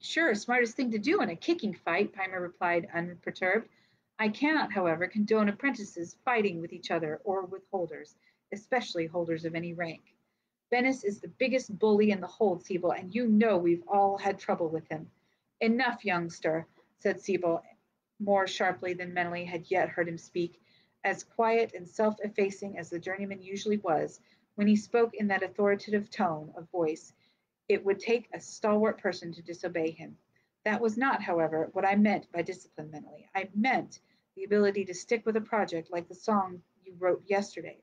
Sure, smartest thing to do in a kicking fight, Piemur replied, unperturbed. I cannot, however, condone apprentices fighting with each other or with holders, especially holders of any rank. Bennis is the biggest bully in the hold, Sebell, and you know we've all had trouble with him. Enough, youngster, said Sebell, more sharply than Menolly had yet heard him speak, as quiet and self-effacing as the journeyman usually was, when he spoke in that authoritative tone of voice, it would take a stalwart person to disobey him. That was not, however, what I meant by discipline Menolly. I meant the ability to stick with a project like the song you wrote yesterday.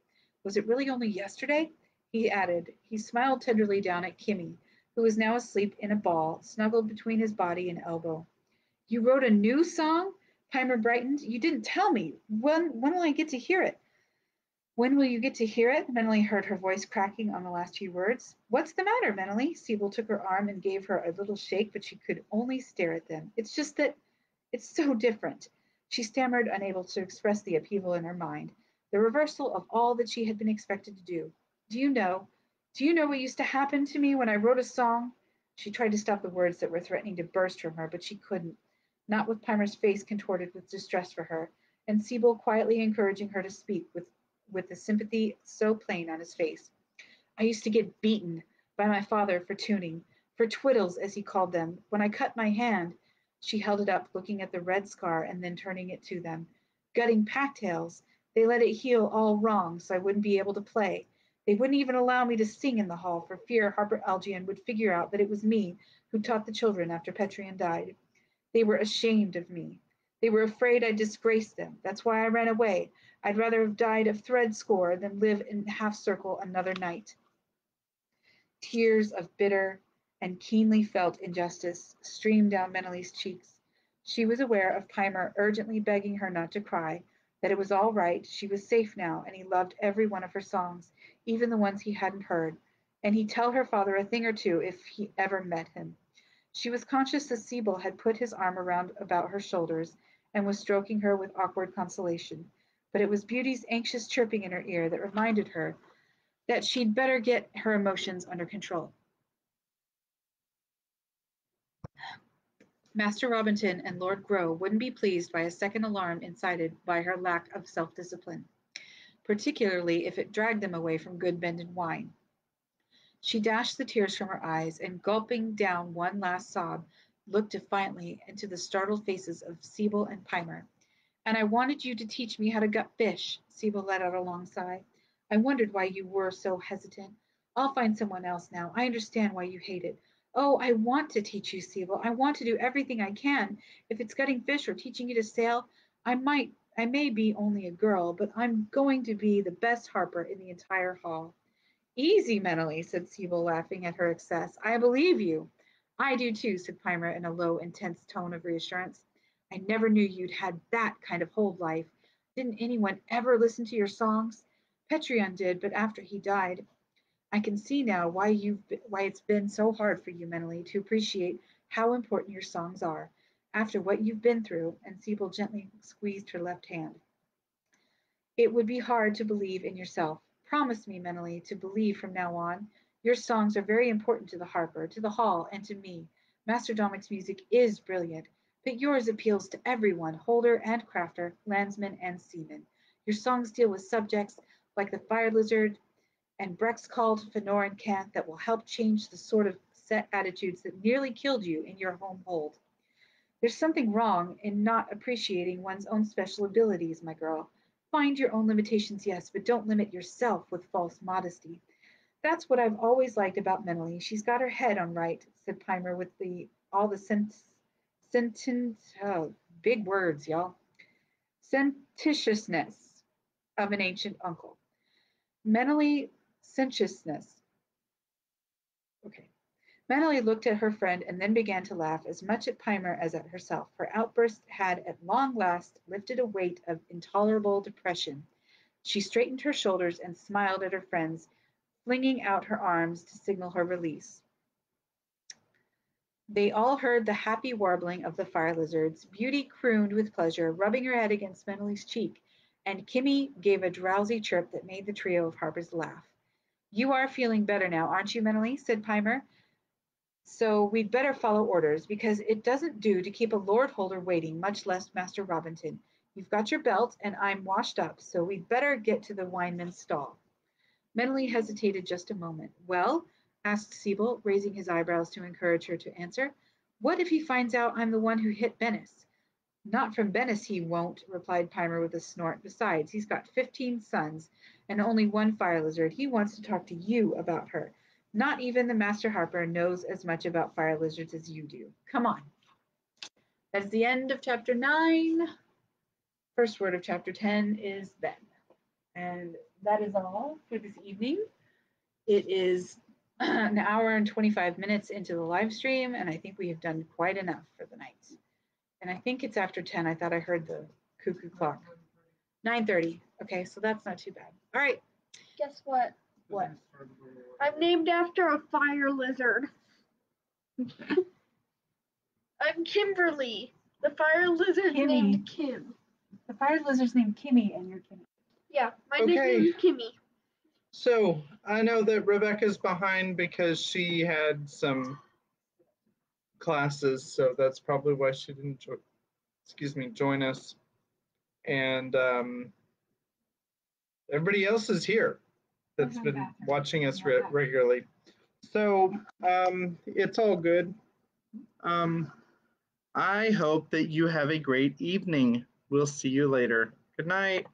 Was it really only yesterday? He added. He smiled tenderly down at Kimi, who was now asleep in a ball, snuggled between his body and elbow. You wrote a new song? Piemur brightened. You didn't tell me. When when will I get to hear it? When will you get to hear it? Menolly heard her voice cracking on the last few words. What's the matter, Menolly? Sebell took her arm and gave her a little shake, but she could only stare at them. It's just that it's so different. She stammered, unable to express the upheaval in her mind, the reversal of all that she had been expected to do. Do you know? Do you know what used to happen to me when I wrote a song? She tried to stop the words that were threatening to burst from her, but she couldn't not with Piemur's face contorted with distress for her, and Sebell quietly encouraging her to speak with, with the sympathy so plain on his face. I used to get beaten by my father for tuning, for twiddles, as he called them, when I cut my hand. She held it up, looking at the red scar and then turning it to them. Gutting packtails. They let it heal all wrong, so I wouldn't be able to play. They wouldn't even allow me to sing in the hall for fear Harper Elgion would figure out that it was me who taught the children after Petiron died. They were ashamed of me. They were afraid I'd disgrace them. That's why I ran away. I'd rather have died of thread score than live in half circle another night. Tears of bitter and keenly felt injustice streamed down Menolly's cheeks. She was aware of Piemur urgently begging her not to cry, that it was all right, she was safe now, and he loved every one of her songs, even the ones he hadn't heard, and he'd tell her father a thing or two if he ever met him. She was conscious that Sebell had put his arm around about her shoulders and was stroking her with awkward consolation, but it was Beauty's anxious chirping in her ear that reminded her that she'd better get her emotions under control. Master Robinton and Lord Groghe wouldn't be pleased by a second alarm incited by her lack of self-discipline, particularly if it dragged them away from good Benden wine. She dashed the tears from her eyes, and gulping down one last sob, looked defiantly into the startled faces of Sebell and Piemur. And I wanted you to teach me how to gut fish, Sebell let out a long sigh. I wondered why you were so hesitant. I'll find someone else now. I understand why you hate it. Oh, I want to teach you, Sebell. I want to do everything I can. If it's gutting fish or teaching you to sail, I might, I may be only a girl, but I'm going to be the best harper in the entire hall. Easy, Menolly, said Sebell, laughing at her excess. I believe you. I do too, said Piemur in a low, intense tone of reassurance. I never knew you'd had that kind of hold life. Didn't anyone ever listen to your songs? Petiron did, but after he died. I can see now why you've why it's been so hard for you Menolly to appreciate how important your songs are after what you've been through, and Sebell gently squeezed her left hand. It would be hard to believe in yourself. Promise me, Menolly to believe from now on. Your songs are very important to the harper, to the hall, and to me. Master Domick's music is brilliant, but yours appeals to everyone, holder and crafter, landsman and seaman. Your songs deal with subjects like the fire lizard and Brekke's call to and Canth that will help change the sort of set attitudes that nearly killed you in your home hold. There's something wrong in not appreciating one's own special abilities, my girl. Find your own limitations, yes, but don't limit yourself with false modesty. That's what I've always liked about Menolly. She's got her head on right, said Piemur with the all the sent, sentient, oh, big words, y'all. Sententiousness of an ancient uncle. Menolly sententiousness. Okay. Menolly looked at her friend and then began to laugh as much at Piemur as at herself. Her outburst had at long last lifted a weight of intolerable depression. She straightened her shoulders and smiled at her friends, flinging out her arms to signal her release. They all heard the happy warbling of the fire lizards. Beauty crooned with pleasure, rubbing her head against Menolly's cheek, and Kimi gave a drowsy chirp that made the trio of Harpers laugh. You are feeling better now, aren't you, Menolly? said Piemur. So we'd better follow orders, because it doesn't do to keep a lord holder waiting, much less Master Robinton. You've got your belt, and I'm washed up, so we'd better get to the wineman's stall. Menolly hesitated just a moment. Well, asked Sebell, raising his eyebrows to encourage her to answer. What if he finds out I'm the one who hit Bennis? Not from Bennis he won't, replied Piemur with a snort. Besides, he's got fifteen sons and only one fire lizard. He wants to talk to you about her. Not even the Master Harper knows as much about fire lizards as you do. Come on. That's the end of chapter nine. First word of chapter 10 is then. And that is all for this evening. It is [CLEARS THROAT] an hour and 25 minutes into the live stream, and I think we have done quite enough for the night. And I think it's after 10. I thought I heard the cuckoo clock. 9:30. Okay, so that's not too bad. All right. Guess what? What? I'm named after a fire lizard. [LAUGHS] I'm Kimberly. The fire lizard Kimmy. named Kim. The fire lizard's named Kimmy, and you're Kimmy. Yeah, my Okay. nickname is Kimmy. So I know that Rebecca's behind because she had some classes, so that's probably why she didn't jo- excuse me, join us. And um, everybody else is here that's been watching us re- regularly. So um, it's all good. Um, I hope that you have a great evening. We'll see you later. Good night.